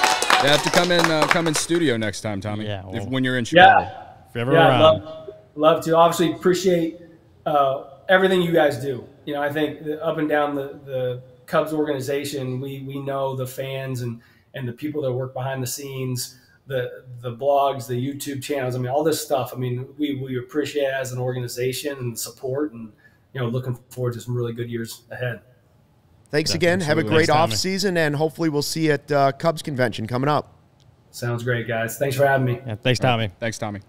You have to come in, uh, come in studio next time, Tommy. Yeah, if, when you're in Chicago. Yeah. If you're ever yeah, around. love, love to. Obviously, appreciate uh, everything you guys do. You know, I think the, up and down the, the Cubs organization, we we know the fans and and the people that work behind the scenes, the the blogs, the YouTube channels. I mean, all this stuff. I mean, we we appreciate it as an organization and support, and you know, looking forward to some really good years ahead. Thanks again. Have a great Thanks, off Tommy. season, and hopefully we'll see you at uh, Cubs convention coming up. Sounds great, guys. Thanks for having me. Yeah, thanks, Tommy. Thanks, Tommy.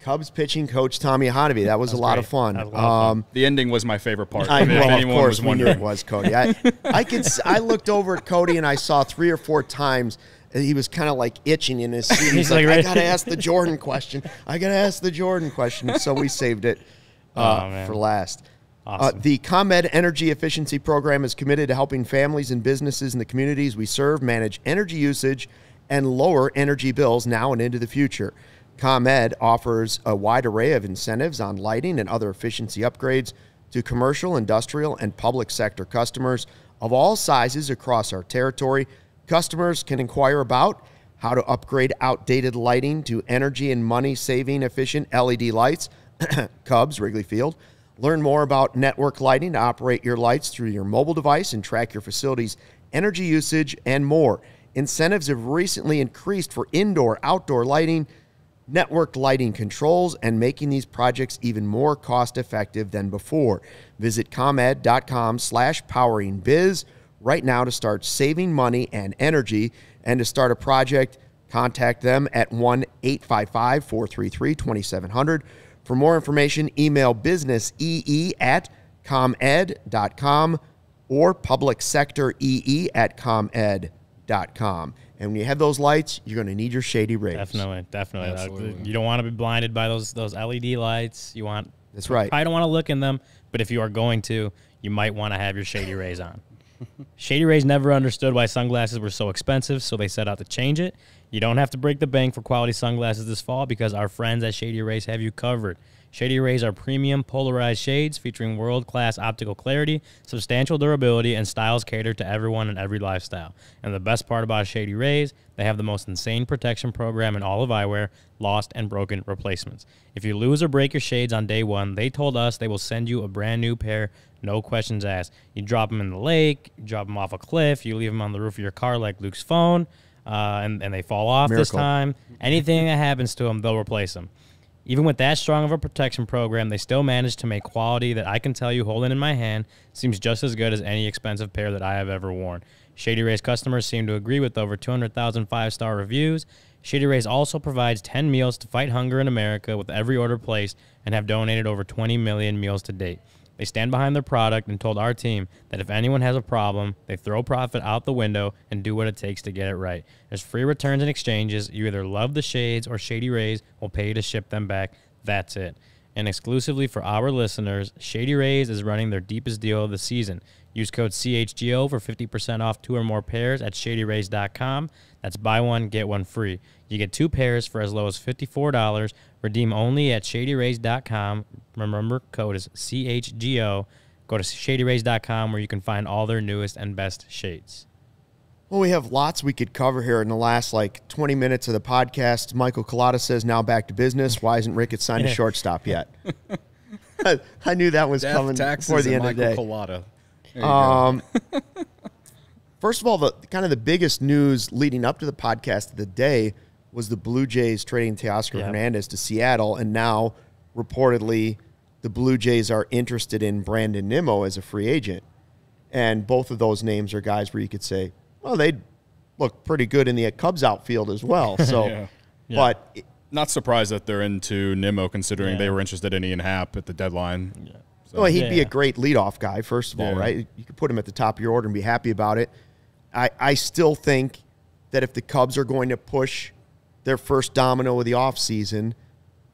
Cubs pitching coach Tommy Hottovy. That was a lot of great. fun. That was a lot of fun. Um, The ending was my favorite part. I if well, of course was knew wondering. it was Cody. I, I could. s- I looked over at Cody and I saw three or four times and he was kind of like itching in his seat. He's, He's like, like, I gotta ask the Jordan question. I gotta ask the Jordan question. So we saved it uh, Oh, for last. Uh, the ComEd Energy Efficiency Program is committed to helping families and businesses in the communities we serve manage energy usage and lower energy bills now and into the future. ComEd offers a wide array of incentives on lighting and other efficiency upgrades to commercial, industrial, and public sector customers of all sizes across our territory. Customers can inquire about how to upgrade outdated lighting to energy and money saving efficient LED lights, Cubs, Wrigley Field. Learn more about network lighting to operate your lights through your mobile device and track your facility's energy usage and more. Incentives have recently increased for indoor, outdoor lighting, network lighting controls, and making these projects even more cost effective than before. Visit comed.com slash powering biz right now to start saving money and energy and to start a project contact them at 1-855-433-2700 for more information email businessee at comed.com or public sector ee at comed.com and when you have those lights you're going to need your shady rays Definitely, definitely. Absolutely. you don't want to be blinded by those those LED lights. You want That's right. I don't want to look in them, but if you are going to, you might want to have your shady rays on. Shady Rays never understood why sunglasses were so expensive, so they set out to change it. You don't have to break the bank for quality sunglasses this fall because our friends at Shady Rays have you covered. Shady Rays are premium polarized shades featuring world class optical clarity, substantial durability, and styles catered to everyone and every lifestyle. And the best part about Shady Rays, they have the most insane protection program in all of eyewear lost and broken replacements. If you lose or break your shades on day one, they told us they will send you a brand new pair, no questions asked. You drop them in the lake, you drop them off a cliff, you leave them on the roof of your car like Luke's phone, uh, and, and they fall off this time. Anything that happens to them, they'll replace them. Even with that strong of a protection program, they still managed to make quality that I can tell you holding in my hand seems just as good as any expensive pair that I have ever worn. Shady Rays customers seem to agree with over 200,000 five star reviews. Shady Rays also provides 10 meals to fight hunger in America with every order placed and have donated over 20 million meals to date. They stand behind their product and told our team that if anyone has a problem, they throw profit out the window and do what it takes to get it right. There's free returns and exchanges. You either love the shades or Shady Rays will pay you to ship them back. That's it. And exclusively for our listeners, Shady Rays is running their deepest deal of the season. Use code CHGO for 50% off two or more pairs at shadyrays.com. That's buy one, get one free. You get two pairs for as low as $54. Redeem only at shadyrays.com. Remember, code is CHGO. Go to shadyrays.com where you can find all their newest and best shades. Well, we have lots we could cover here in the last like 20 minutes of the podcast. Michael Collada says, now back to business. Why isn't Ricketts signed a shortstop yet? I, I knew that was Death, coming taxes, before the and end of the Michael day. Collada. There you go. Um, first of all, the kind of the biggest news leading up to the podcast of the day was the Blue Jays trading Teoscar Yeah. Hernandez to Seattle, and now reportedly the Blue Jays are interested in Brandon Nimmo as a free agent. And both of those names are guys where you could say, well, they'd look pretty good in the Cubs outfield as well. So, Yeah. Yeah. but it- Not surprised that they're into Nimmo, considering Yeah. they were interested in Ian Happ at the deadline. So, Well, he'd be Yeah. a great leadoff guy, first of all, Yeah. right? You could put him at the top of your order and be happy about it. I, I still think that if the Cubs are going to push their first domino of the offseason,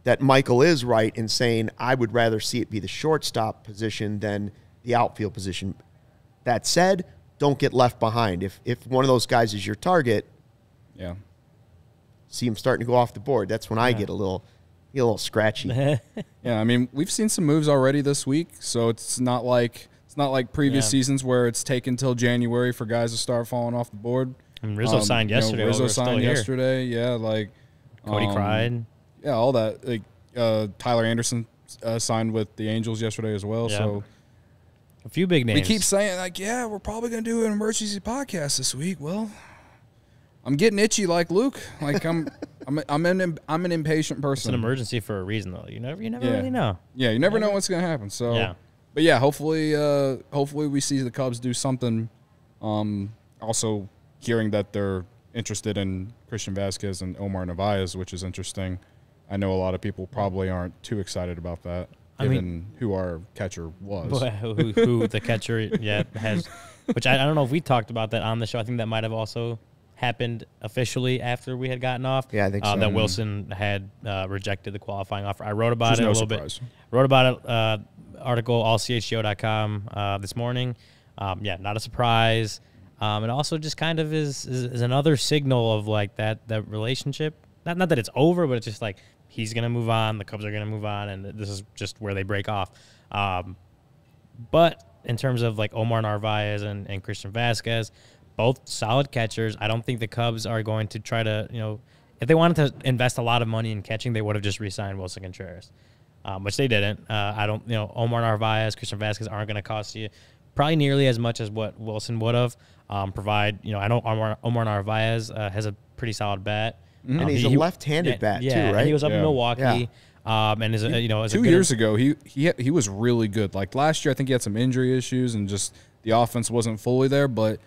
that Michael is right in saying I would rather see it be the shortstop position than the outfield position. That said, don't get left behind. If if one of those guys is your target, yeah. see him starting to go off the board. That's when I get a little get a little scratchy. Yeah, I mean, we've seen some moves already this week, so it's not like it's not like previous Yeah. seasons where it's taken till January for guys to start falling off the board. And Rizzo Um, signed you know, yesterday. Rizzo we were still signed here. yesterday. Yeah, like Cody um, cried. Yeah, all that. Like uh, Tyler Anderson uh, signed with the Angels yesterday as well. Yeah. So A few big names. we keep saying like, yeah, we're probably gonna do an emergency podcast this week. Well, I'm getting itchy like Luke. Like I'm, I'm, I'm an, I'm an impatient person. It's an emergency for a reason, though. You never, you never Yeah. really know. Yeah, you never know what's gonna happen. So, Yeah. but yeah, hopefully, uh, hopefully we see the Cubs do something. Um, also, hearing that they're interested in Christian Vázquez and Omar Narvaez, which is interesting. I know a lot of people probably aren't too excited about that, I mean- given who our catcher was. Who, who the catcher yet has, which I, I don't know if we talked about that on the show. I think that might have also happened officially after we had gotten off. Yeah, I think uh, so. That Willson had uh, rejected the qualifying offer. I wrote about Which is it a little surprise. bit. Wrote about it. Uh, article allchgo.com uh, this morning. Um, yeah, not a surprise. Um, it also just kind of is, is is another signal of like that that relationship. Not not that it's over, but it's just like he's gonna move on. The Cubs are gonna move on, and this is just where they break off. Um, but in terms of like Omar Narvaez and, and Christian Vázquez, both solid catchers. I don't think the Cubs are going to try to, you know, if they wanted to invest a lot of money in catching, they would have just re-signed Willson Contreras, um, which they didn't. Uh, I don't, you know, Omar Narvaez, Christian Vázquez aren't going to cost you probably nearly as much as what Willson would have. Um, provide, you know, I know Omar, Omar Narvaez uh, has a pretty solid bat. And Um, he's he- a left-handed yeah, bat, too, yeah, and right? he was up in Yeah. Milwaukee. Um, and is a, you know, is Two years ago, he he he was really good. Like last year, I think he had some injury issues and just the offense wasn't fully there. But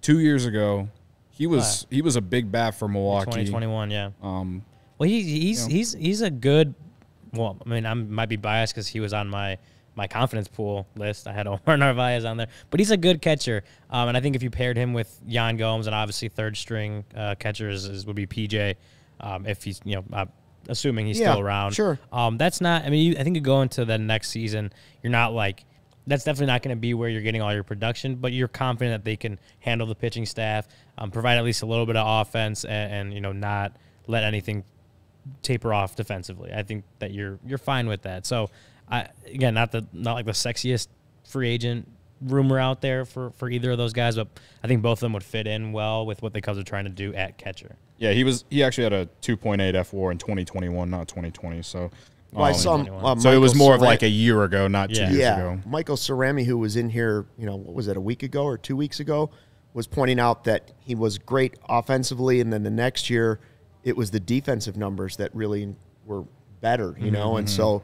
two years ago, he was he was a big bat for Milwaukee. 2021, yeah. Um, Well, he, he's You know. he's he's a good. Well, I mean, I might be biased because he was on my my confidence pool list. I had Omar Narvaez on there, but he's a good catcher. Um, and I think if you paired him with Yan Gomes and obviously third string uh, catchers is, would be PJ, um, if he's you know uh, assuming he's Yeah, still around. sure. Um, that's not. I mean, you, I think you go into the next season, you're not like that's definitely not going to be where you're getting all your production, but you're confident that they can handle the pitching staff, um, provide at least a little bit of offense, and, and you know not let anything taper off defensively. I think that you're you're fine with that. So, I again not the not like the sexiest free agent rumor out there for for either of those guys, but I think both of them would fit in well with what the Cubs are trying to do at catcher. Yeah, he was. He actually had a 2.8 F4 in 2021, not 2020. So, Well, I um, saw uh, so it was Michael more of like a year ago, not two Yeah. years yeah, ago. Michael Cerami, who was in here, you know, what was it, a week ago or two weeks ago, was pointing out that he was great offensively, and then the next year, it was the defensive numbers that really were better, you know, Mm-hmm, and so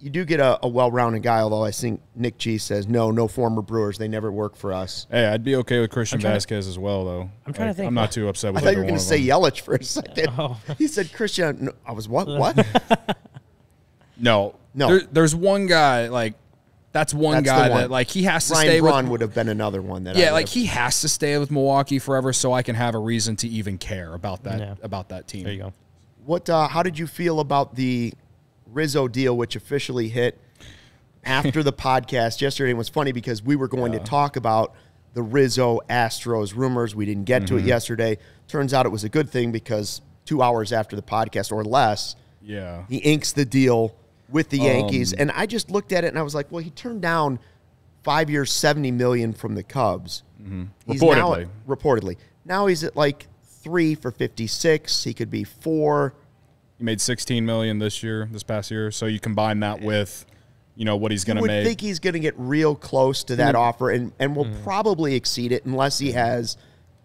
you do get a, a well-rounded guy. Although I think Nick G says no, no former Brewers, they never work for us. Hey, I'd be okay with Christian trying to- Vázquez as well, though. I'm trying to think I'm not too upset with I thought you were going to say. Yelich for a second. Oh. He said Christian. No, I was what? What? No, No. There, there's one guy like that's one That's guy one. that like he has to Ryan stay Braun with. would have been another one that. Yeah, would like he has to stay with Milwaukee forever, so I can have a reason to even care about that Yeah. about that team. There you go. What? Uh, how did you feel about the Rizzo deal, which officially hit after the podcast yesterday? It was funny because we were going to talk about the Rizzo Astros rumors. We didn't get to Mm-hmm. it yesterday. Turns out it was a good thing because two hours after the podcast or less, Yeah, he inks the deal with the Yankees. Um, and I just looked at it and I was like, well, he turned down five years, seventy million from the Cubs. He's Reportedly. now reportedly. Now he's at like three for fifty six. He could be four. He made 16 million this year, this past year. So you combine that with, you know, what he's going I to would make. think he's going to get real close to that mm. offer and, and will mm. probably exceed it unless he mm-hmm. has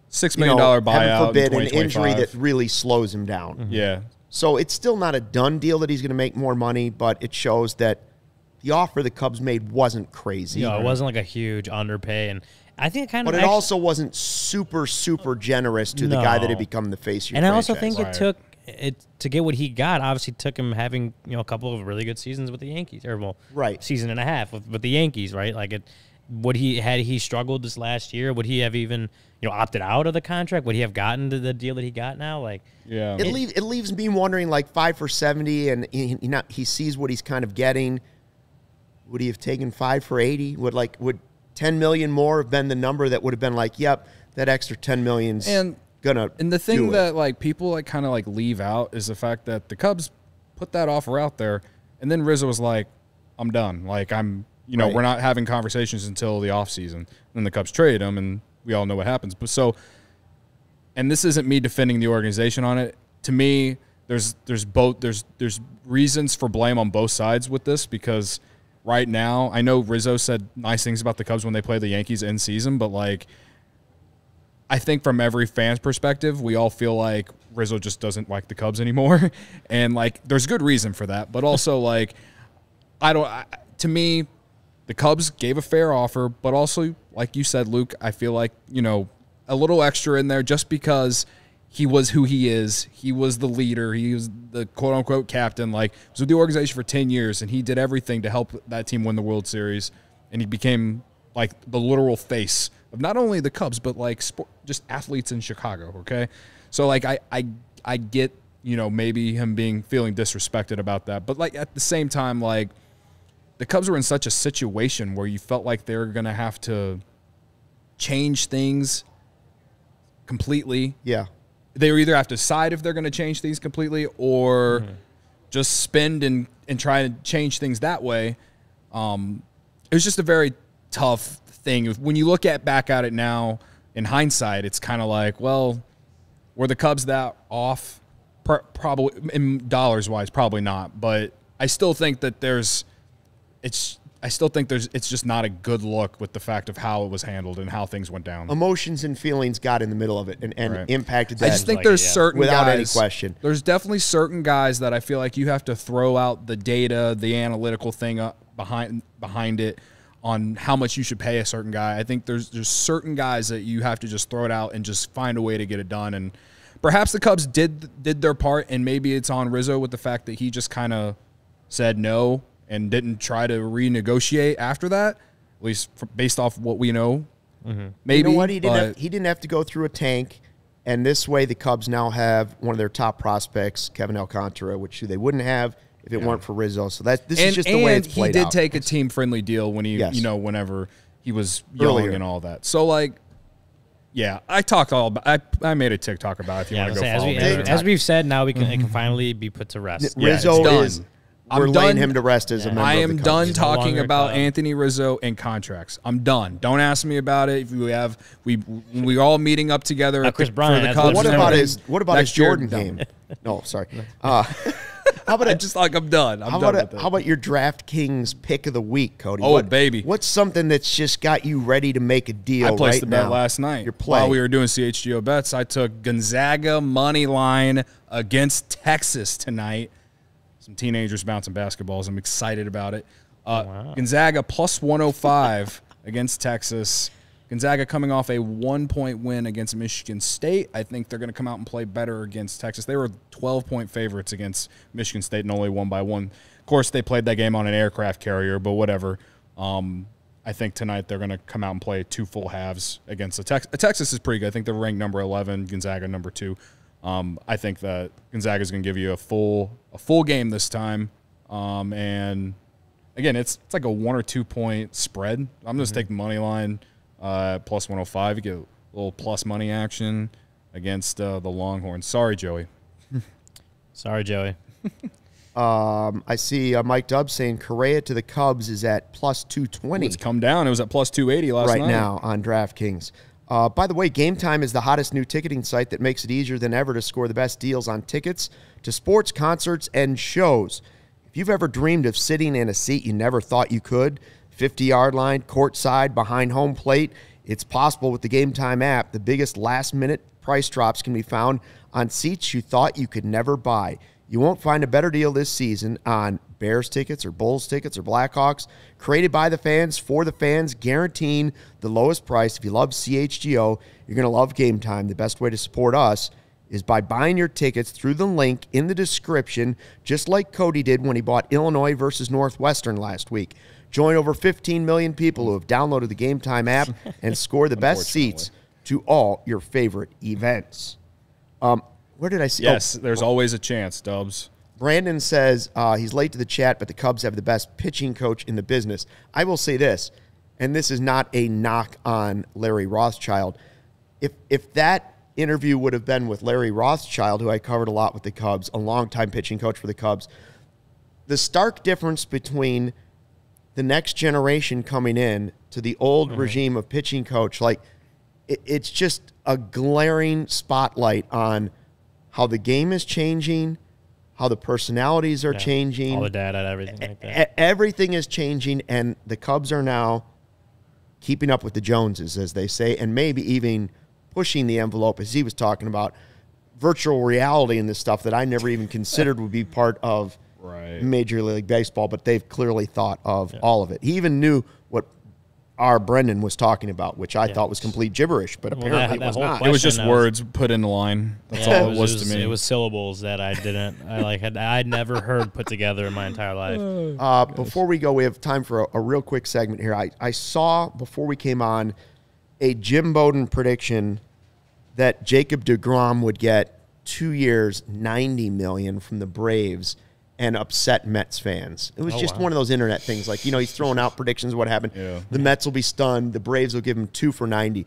Six you million know, dollar heaven buyout. forbid, in an injury that really slows him down. Mm-hmm. yeah, So it's still not a done deal that he's going to make more money, but it shows that the offer the Cubs made wasn't crazy. You know, it wasn't like a huge underpay, and I think it kind But of it actu- also wasn't super, super generous to the guy that had become the face of your and I also franchise. think Right. it took it to get what he got. Obviously, took him having you know a couple of really good seasons with the Yankees, or well, Right. season and a half with, with the Yankees, right? Like it. Would he had he struggled this last year? Would he have even you know opted out of the contract? Would he have gotten to the deal that he got now? Like yeah. it, leave, it leaves me wondering like five for 70 and he, he, not, he sees what he's kind of getting. Would he have taken five for 80? Would like, would 10 million more have been the number that would have been like, yep, that extra ten millions And- gonna And the thing that like people like kind of like leave out is the fact that the Cubs put that offer out there, and then Rizzo was like, "I'm done. Like I'm, you know, Right. we're not having conversations until the offseason. Then the Cubs trade him, and we all know what happens. But so, and this isn't me defending the organization on it. To me, there's there's both there's there's reasons for blame on both sides with this because right now I know Rizzo said nice things about the Cubs when they play the Yankees in season, but like. I think from every fan's perspective, we all feel like Rizzo just doesn't like the Cubs anymore, and like there's good reason for that. But also like, I don't. I, to me, the Cubs gave a fair offer, but also like you said, Luke, I feel like you know a little extra in there just because he was who he is. He was the leader. He was the quote unquote captain. Like he was with the organization for ten years, and he did everything to help that team win the World Series, and he became like the literal face of not only the Cubs but like sport, just athletes in Chicago. Okay, so like I I I get you know maybe him being feeling disrespected about that, but like at the same time like the Cubs were in such a situation where you felt like they were going to have to change things completely. yeah. They either have to decide if they're going to change things completely or just spend and, and try to change things that way. Um, it was just a very tough thing. When you look at back at it now, in hindsight, it's kind of like, well, were the Cubs that off? Probably in dollars wise, probably not. But I still think that there's, it's. I still think there's. It's just not a good look with the fact of how it was handled and how things went down. Emotions and feelings got in the middle of it and, and Right. impacted I just think like there's it, yeah. certain Without guys, any question. There's definitely certain guys that I feel like you have to throw out the data, the analytical thing up behind behind it on how much you should pay a certain guy. I think there's there's certain guys that you have to just throw it out and just find a way to get it done. And perhaps the Cubs did did their part, and maybe it's on Rizzo with the fact that he just kind of said no and didn't try to renegotiate after that. At least f based off what we know. Maybe you know what? He didn't. but- Have, he didn't have to go through a tank, and this way, the Cubs now have one of their top prospects, Kevin Alcantara, which they wouldn't have if it weren't for Rizzo. So that this and, is just the way and it's played he did out. take a team friendly deal when he, Yes. you know, whenever he was young Earlier. and all that. So like, yeah, I talked all about. I, I made a TikTok about it. If you Yeah, want to as, go follow we, me. as, we've said, now we can it can finally be put to rest. Yeah, Rizzo it's done. is I'm we're laying done. him to rest as a member. I of am the done He's no talking longer about Cub. Anthony Rizzo and contracts. I'm done. Don't ask me about it. If we have we we all meeting up together Uh, Chris the, Bryant for the Cubs. What about his What about his Jordan game? No, sorry. Uh, how about I a, just like I'm done. I'm how done about with a, it. how about your DraftKings pick of the week, Cody? Oh, What- baby. What's something that's just got you ready to make a deal? I placed right the bet now? last night. You're While we were doing CHGO bets, I took Gonzaga money line against Texas tonight. Some teenagers bouncing basketballs. I'm excited about it. Uh, Gonzaga plus 105 against Texas. Gonzaga coming off a one point win against Michigan State. I think they're going to come out and play better against Texas. They were 12 point favorites against Michigan State and only won by one. Of course, they played that game on an aircraft carrier, but whatever. Um, I think tonight they're going to come out and play two full halves against the Texas. Texas is pretty good. I think they're ranked number 11, Gonzaga number two. Um, I think that Gonzaga is going to give you a full a full game this time. Um, and again, it's it's like a one or two point spread. I'm going to just taking money line uh, plus 105. You get a little plus money action against uh, the Longhorns. Sorry, Joey. Sorry, Joey. Um, I see uh, Mike Dubbs saying Correa to the Cubs is at plus two twenty. It's come down. It was at plus 280 last right night. now on DraftKings. Uh, by the way, Game Time is the hottest new ticketing site that makes it easier than ever to score the best deals on tickets to sports, concerts, and shows. If you've ever dreamed of sitting in a seat you never thought you could, 50 yard line, courtside, behind home plate, it's possible with the Game Time app. The biggest last minute price drops can be found on seats you thought you could never buy. You won't find a better deal this season on Bears tickets or Bulls tickets or Blackhawks. Created by the fans for the fans, guaranteeing the lowest price. If you love CHGO, you're going to love Game Time. The best way to support us is by buying your tickets through the link in the description, just like Cody did when he bought Illinois versus Northwestern last week. Join over 15 million people who have downloaded the Game Time app and score the best seats to all your favorite events. Um, where did I see? oh, Yes, there's always a chance, Dubs. Brandon says uh, he's late to the chat, but the Cubs have the best pitching coach in the business. I will say this, and this is not a knock on Larry Rothschild. If if that interview would have been with Larry Rothschild, who I covered a lot with the Cubs, a longtime pitching coach for the Cubs, the stark difference between the next generation coming in to the old mm-hmm. regime of pitching coach, like it, it's just a glaring spotlight on how the game is changing, how the personalities are changing. All the data everything like that. Everything is changing, and the Cubs are now keeping up with the Joneses, as they say, and maybe even pushing the envelope, as he was talking about virtual reality and this stuff that I never even considered would be part of Right. Major League Baseball, but they've clearly thought of all of it. He even knew what our Brendan was talking about, which I thought was complete gibberish, but Well, apparently that- it was that whole not. It was just Question, uh, words put in the line. That's Yeah, all it was, to me. It was syllables that I didn't. I like had. I'd never heard put together in my entire life. Uh, before we go, we have time for a, a real quick segment here. I, I saw before we came on a Jim Bowden prediction that Jacob DeGrom would get two years, ninety million from the Braves, and upset Mets fans. It was Oh, just wow. one of those internet things. Like you know, he's throwing out predictions. of What happened? Yeah. The Mets will be stunned. The Braves will give him two for ninety.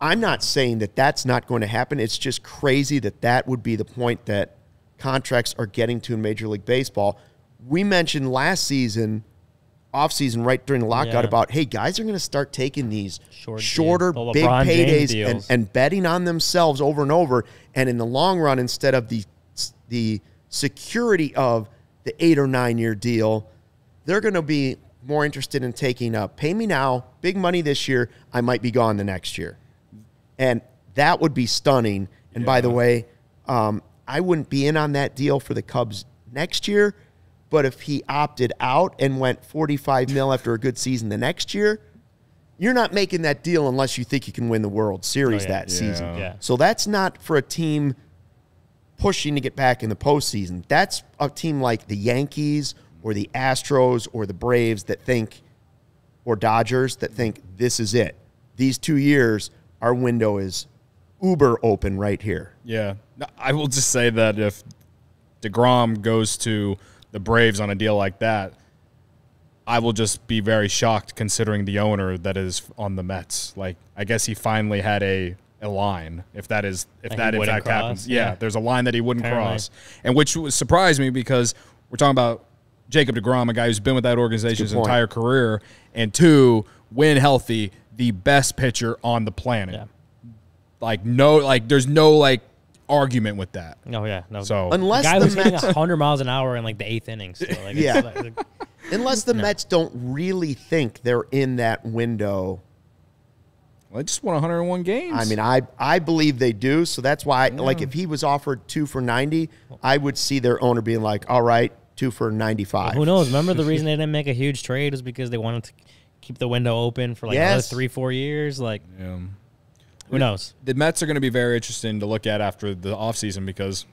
I'm not saying that that's not going to happen. It's just crazy that that would be the point that contracts are getting to in Major League Baseball. We mentioned last season, off season, right during the lockout, Yeah. about hey, guys are going to start taking these Short shorter, the big paydays and, and betting on themselves over and over. And in the long run, instead of the the security of the eight or nine year deal, they're going to be more interested in taking up pay me now, big money this year. I might be gone the next year and that would be stunning. And by the way, um, I wouldn't be in on that deal for the Cubs next year. But if he opted out and went 45 mil after a good season the next year, you're not making that deal unless you think you can win the World Series Oh, yeah. that season. Yeah. So that's not for a team pushing to get back in the postseason. That's a team like the Yankees or the Astros or the Braves that think, or Dodgers that think this is it. These two years, our window is uber open right here. Yeah. I will just say that if DeGrom goes to the Braves on a deal like that, I will just be very shocked considering the owner that is on the Mets. Like, I guess he finally had a a line if that is if That that, in fact cross, happens. Yeah, yeah. there's a line that he wouldn't Apparently. cross, and which was- surprised me because we're talking about Jacob Degrom, a guy who's been with that organization his point. entire career, and two, when healthy, the best pitcher on the planet. Yeah. Like no, like there's no like argument with that. No, yeah, no. So Unless guy the was hitting Mets, 100 miles an hour in like the eighth inning. Still. Like, Yeah. like- unless the Mets don't really think they're in that window. Well, they just won 101 games. I mean, I I believe they do. So that's why, like, if he was offered two for ninety, I would see their owner being like, "All right, two for ninety-five. Who knows? Remember the reason they didn't make a huge trade was because they wanted to keep the window open for like another three, four years. Like, Yeah. who knows? the Mets are going to be very interesting to look at after the offseason because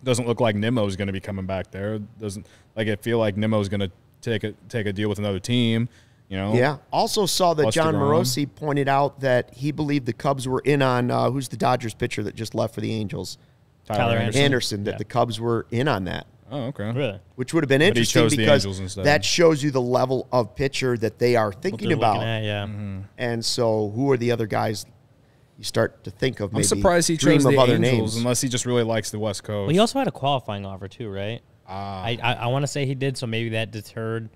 it doesn't look like Nimmo's going to be coming back there. It doesn't like it feel like Nimmo's going to take a take a deal with another team. You know, Yeah. Also saw that Plus John DeGrom. Morosi pointed out that he believed the Cubs were in on uh, who's the Dodgers pitcher that just left for the Angels, Tyler, Tyler Anderson. Anderson. That Yeah. the Cubs were in on that. Oh, okay. Really? which would have been he interesting chose the because Angels that shows you the level of pitcher that they are thinking about. looking at, yeah. Mm-hmm. And so, who are the other guys you start to think of? Maybe I'm surprised he dream chose of the other Angels names. unless he just really likes the West Coast. Well, he also had a qualifying offer too, right? Ah. I I, I want to say he did, so maybe that deterred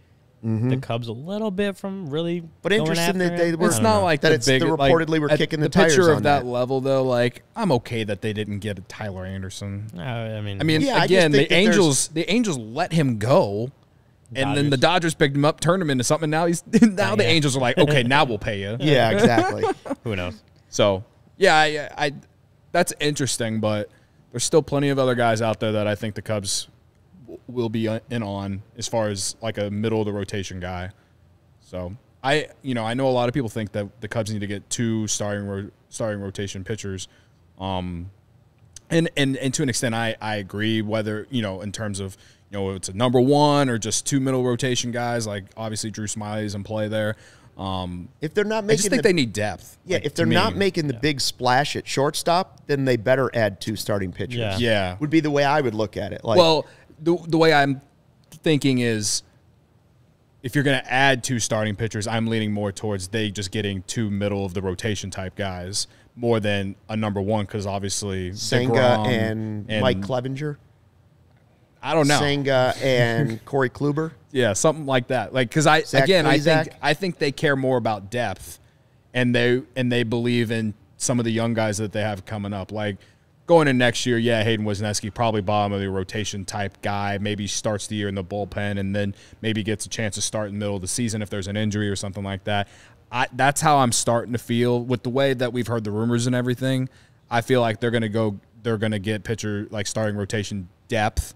the Cubs a little bit from really. Mm-hmm. But going interesting after that they were- it's don't know. like That the it's big the like, reportedly were at kicking the pitcher tires of that, that. level though. Like I'm okay that they didn't get a Tyler Anderson. Uh, I mean, I mean, Yeah, again, think the Angels the Angels let him go. And then the Dodgers. Dodgers picked him up, turned him into something. Now he's now the yeah. Angels are like, okay, now we'll pay you. Yeah, exactly. who knows? So yeah, I, I that's interesting, but there's still plenty of other guys out there that I think the Cubs w- will be in on as far as like a middle of the rotation guy. So I, you know, I know a lot of people think that the Cubs need to get two starting ro- starting rotation pitchers. Um, and, and and to an extent, I, I agree. Whether you know, in terms of you know, it's a number one or just two middle rotation guys. Like obviously, Drew Smyly's in play there. Um, if they're not making, I making, just think the, they need depth. yeah, like, if they're me. not making the big splash at shortstop, then they better add two starting pitchers. Yeah. yeah, would be the way I would look at it. Like, well, the the way I'm thinking is, if you're going to add two starting pitchers, I'm leaning more towards they just getting two middle of the rotation type guys more than a number one because obviously Senga DeGrom and, Mike Clevinger, I don't know. Senga and Corey Kluber. Yeah, something like that. Like because I Zach again, I think I think they care more about depth, and they and they believe in some of the young guys that they have coming up. Like going in next year, yeah, Hayden Wesneski probably bottom of the rotation type guy. Maybe starts the year in the bullpen, and then maybe gets a chance to start in the middle of the season if there's an injury or something like that. I, that's how I'm starting to feel with the way that we've heard the rumors and everything. I feel like they're gonna go. They're gonna get pitcher like starting rotation depth,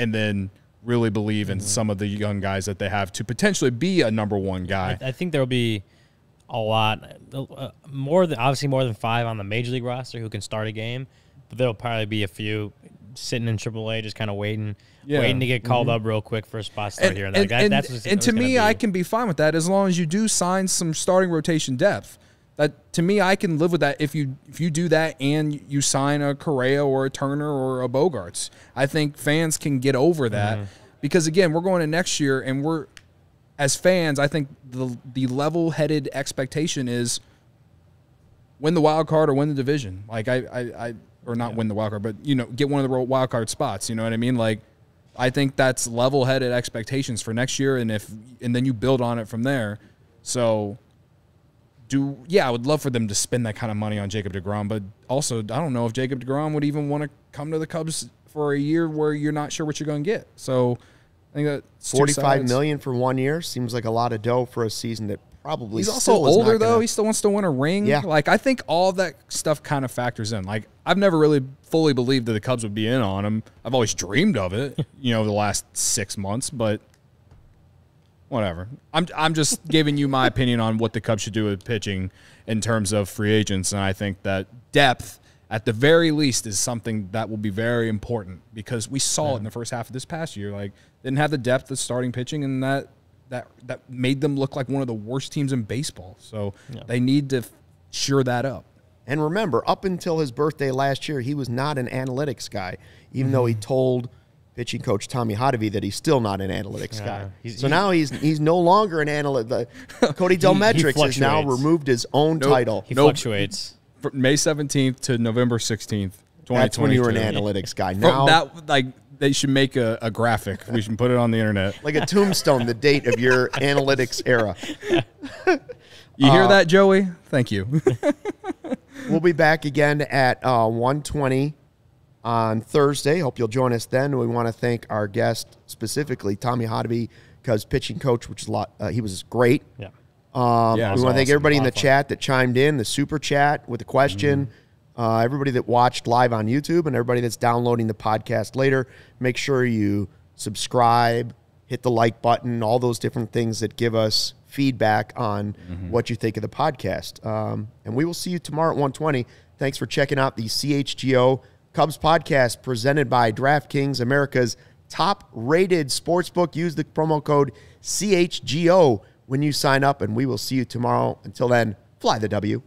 and then really believe in some of the young guys that they have to potentially be a number one guy. I, I think there'll be a lot uh, more than obviously more than five on the major league roster who can start a game, there'll probably be a few sitting in AAA just kind of waiting, Yeah. waiting to get called up real quick for a spot start and, here and and, Like, and- that's and to me, be. I can be fine with that as long as you do sign some starting rotation depth. That to me, I can live with that if you if you do that and you sign a Correa or a Turner or a Bogaerts. I think fans can get over that Mm-hmm. because again, we're going to next year and we're as fans. I think the the level headed expectation is win the wild card or win the division. Like I, I, I or not win the wild card, but you know, get one of the wild card spots. You know what I mean? Like I think that's level headed expectations for next year, and if and then you build on it from there. So. Do yeah, I would love for them to spend that kind of money on Jacob Degrom, but also I don't know if Jacob Degrom would even want to come to the Cubs for a year where you're not sure what you're going to get. So I think that Forty-five million for one year seems like a lot of dough for a season that probably He's also older though. gonna- He still wants to win a ring. Yeah. Like I think all that stuff kind of factors in. Like I've never really fully believed that the Cubs would be in on him. I've always dreamed of it, you know, the last six months, but whatever. I'm I'm just giving you my opinion on what the Cubs should do with pitching in terms of free agents, and I think that depth at the very least is something that will be very important because we saw it in the first half of this past year. Like didn't have the depth of starting pitching, and that that that made them look like one of the worst teams in baseball. So they need to sure that up. And remember, up until his birthday last year, he was not an analytics guy, even though Mm-hmm. he told pitching coach Tommy Hottovy that he's still not an analytics Yeah, guy. he's- so he- now he's he's no longer an analyst. Cody Delmetrics has now removed his own title. He Nope. fluctuates. From May 17th to November 16th, 2022. That's when you were an analytics guy. From Now, that like they should make a, a graphic. We should put it on the internet. like a tombstone, the date of your analytics era. You Uh, hear that, Joey? Thank you. We'll be back again at uh, 120 on Thursday. Hope you'll join us then. We want to thank our guest, specifically Tommy Hottovy, because pitching coach, which is a lot. Uh, he was great. Yeah. Um, Yeah, we want to thank everybody in the fun. chat that chimed in, the super chat with a question, uh, everybody that watched live on YouTube, and everybody that's downloading the podcast later. Make sure you subscribe, hit the like button, all those different things that give us feedback on what you think of the podcast. Um, and we will see you tomorrow at 120. Thanks for checking out the CHGO Cubs podcast presented by DraftKings, America's top rated sportsbook. Use the promo code CHGO when you sign up, and we will see you tomorrow. Until then, fly the W.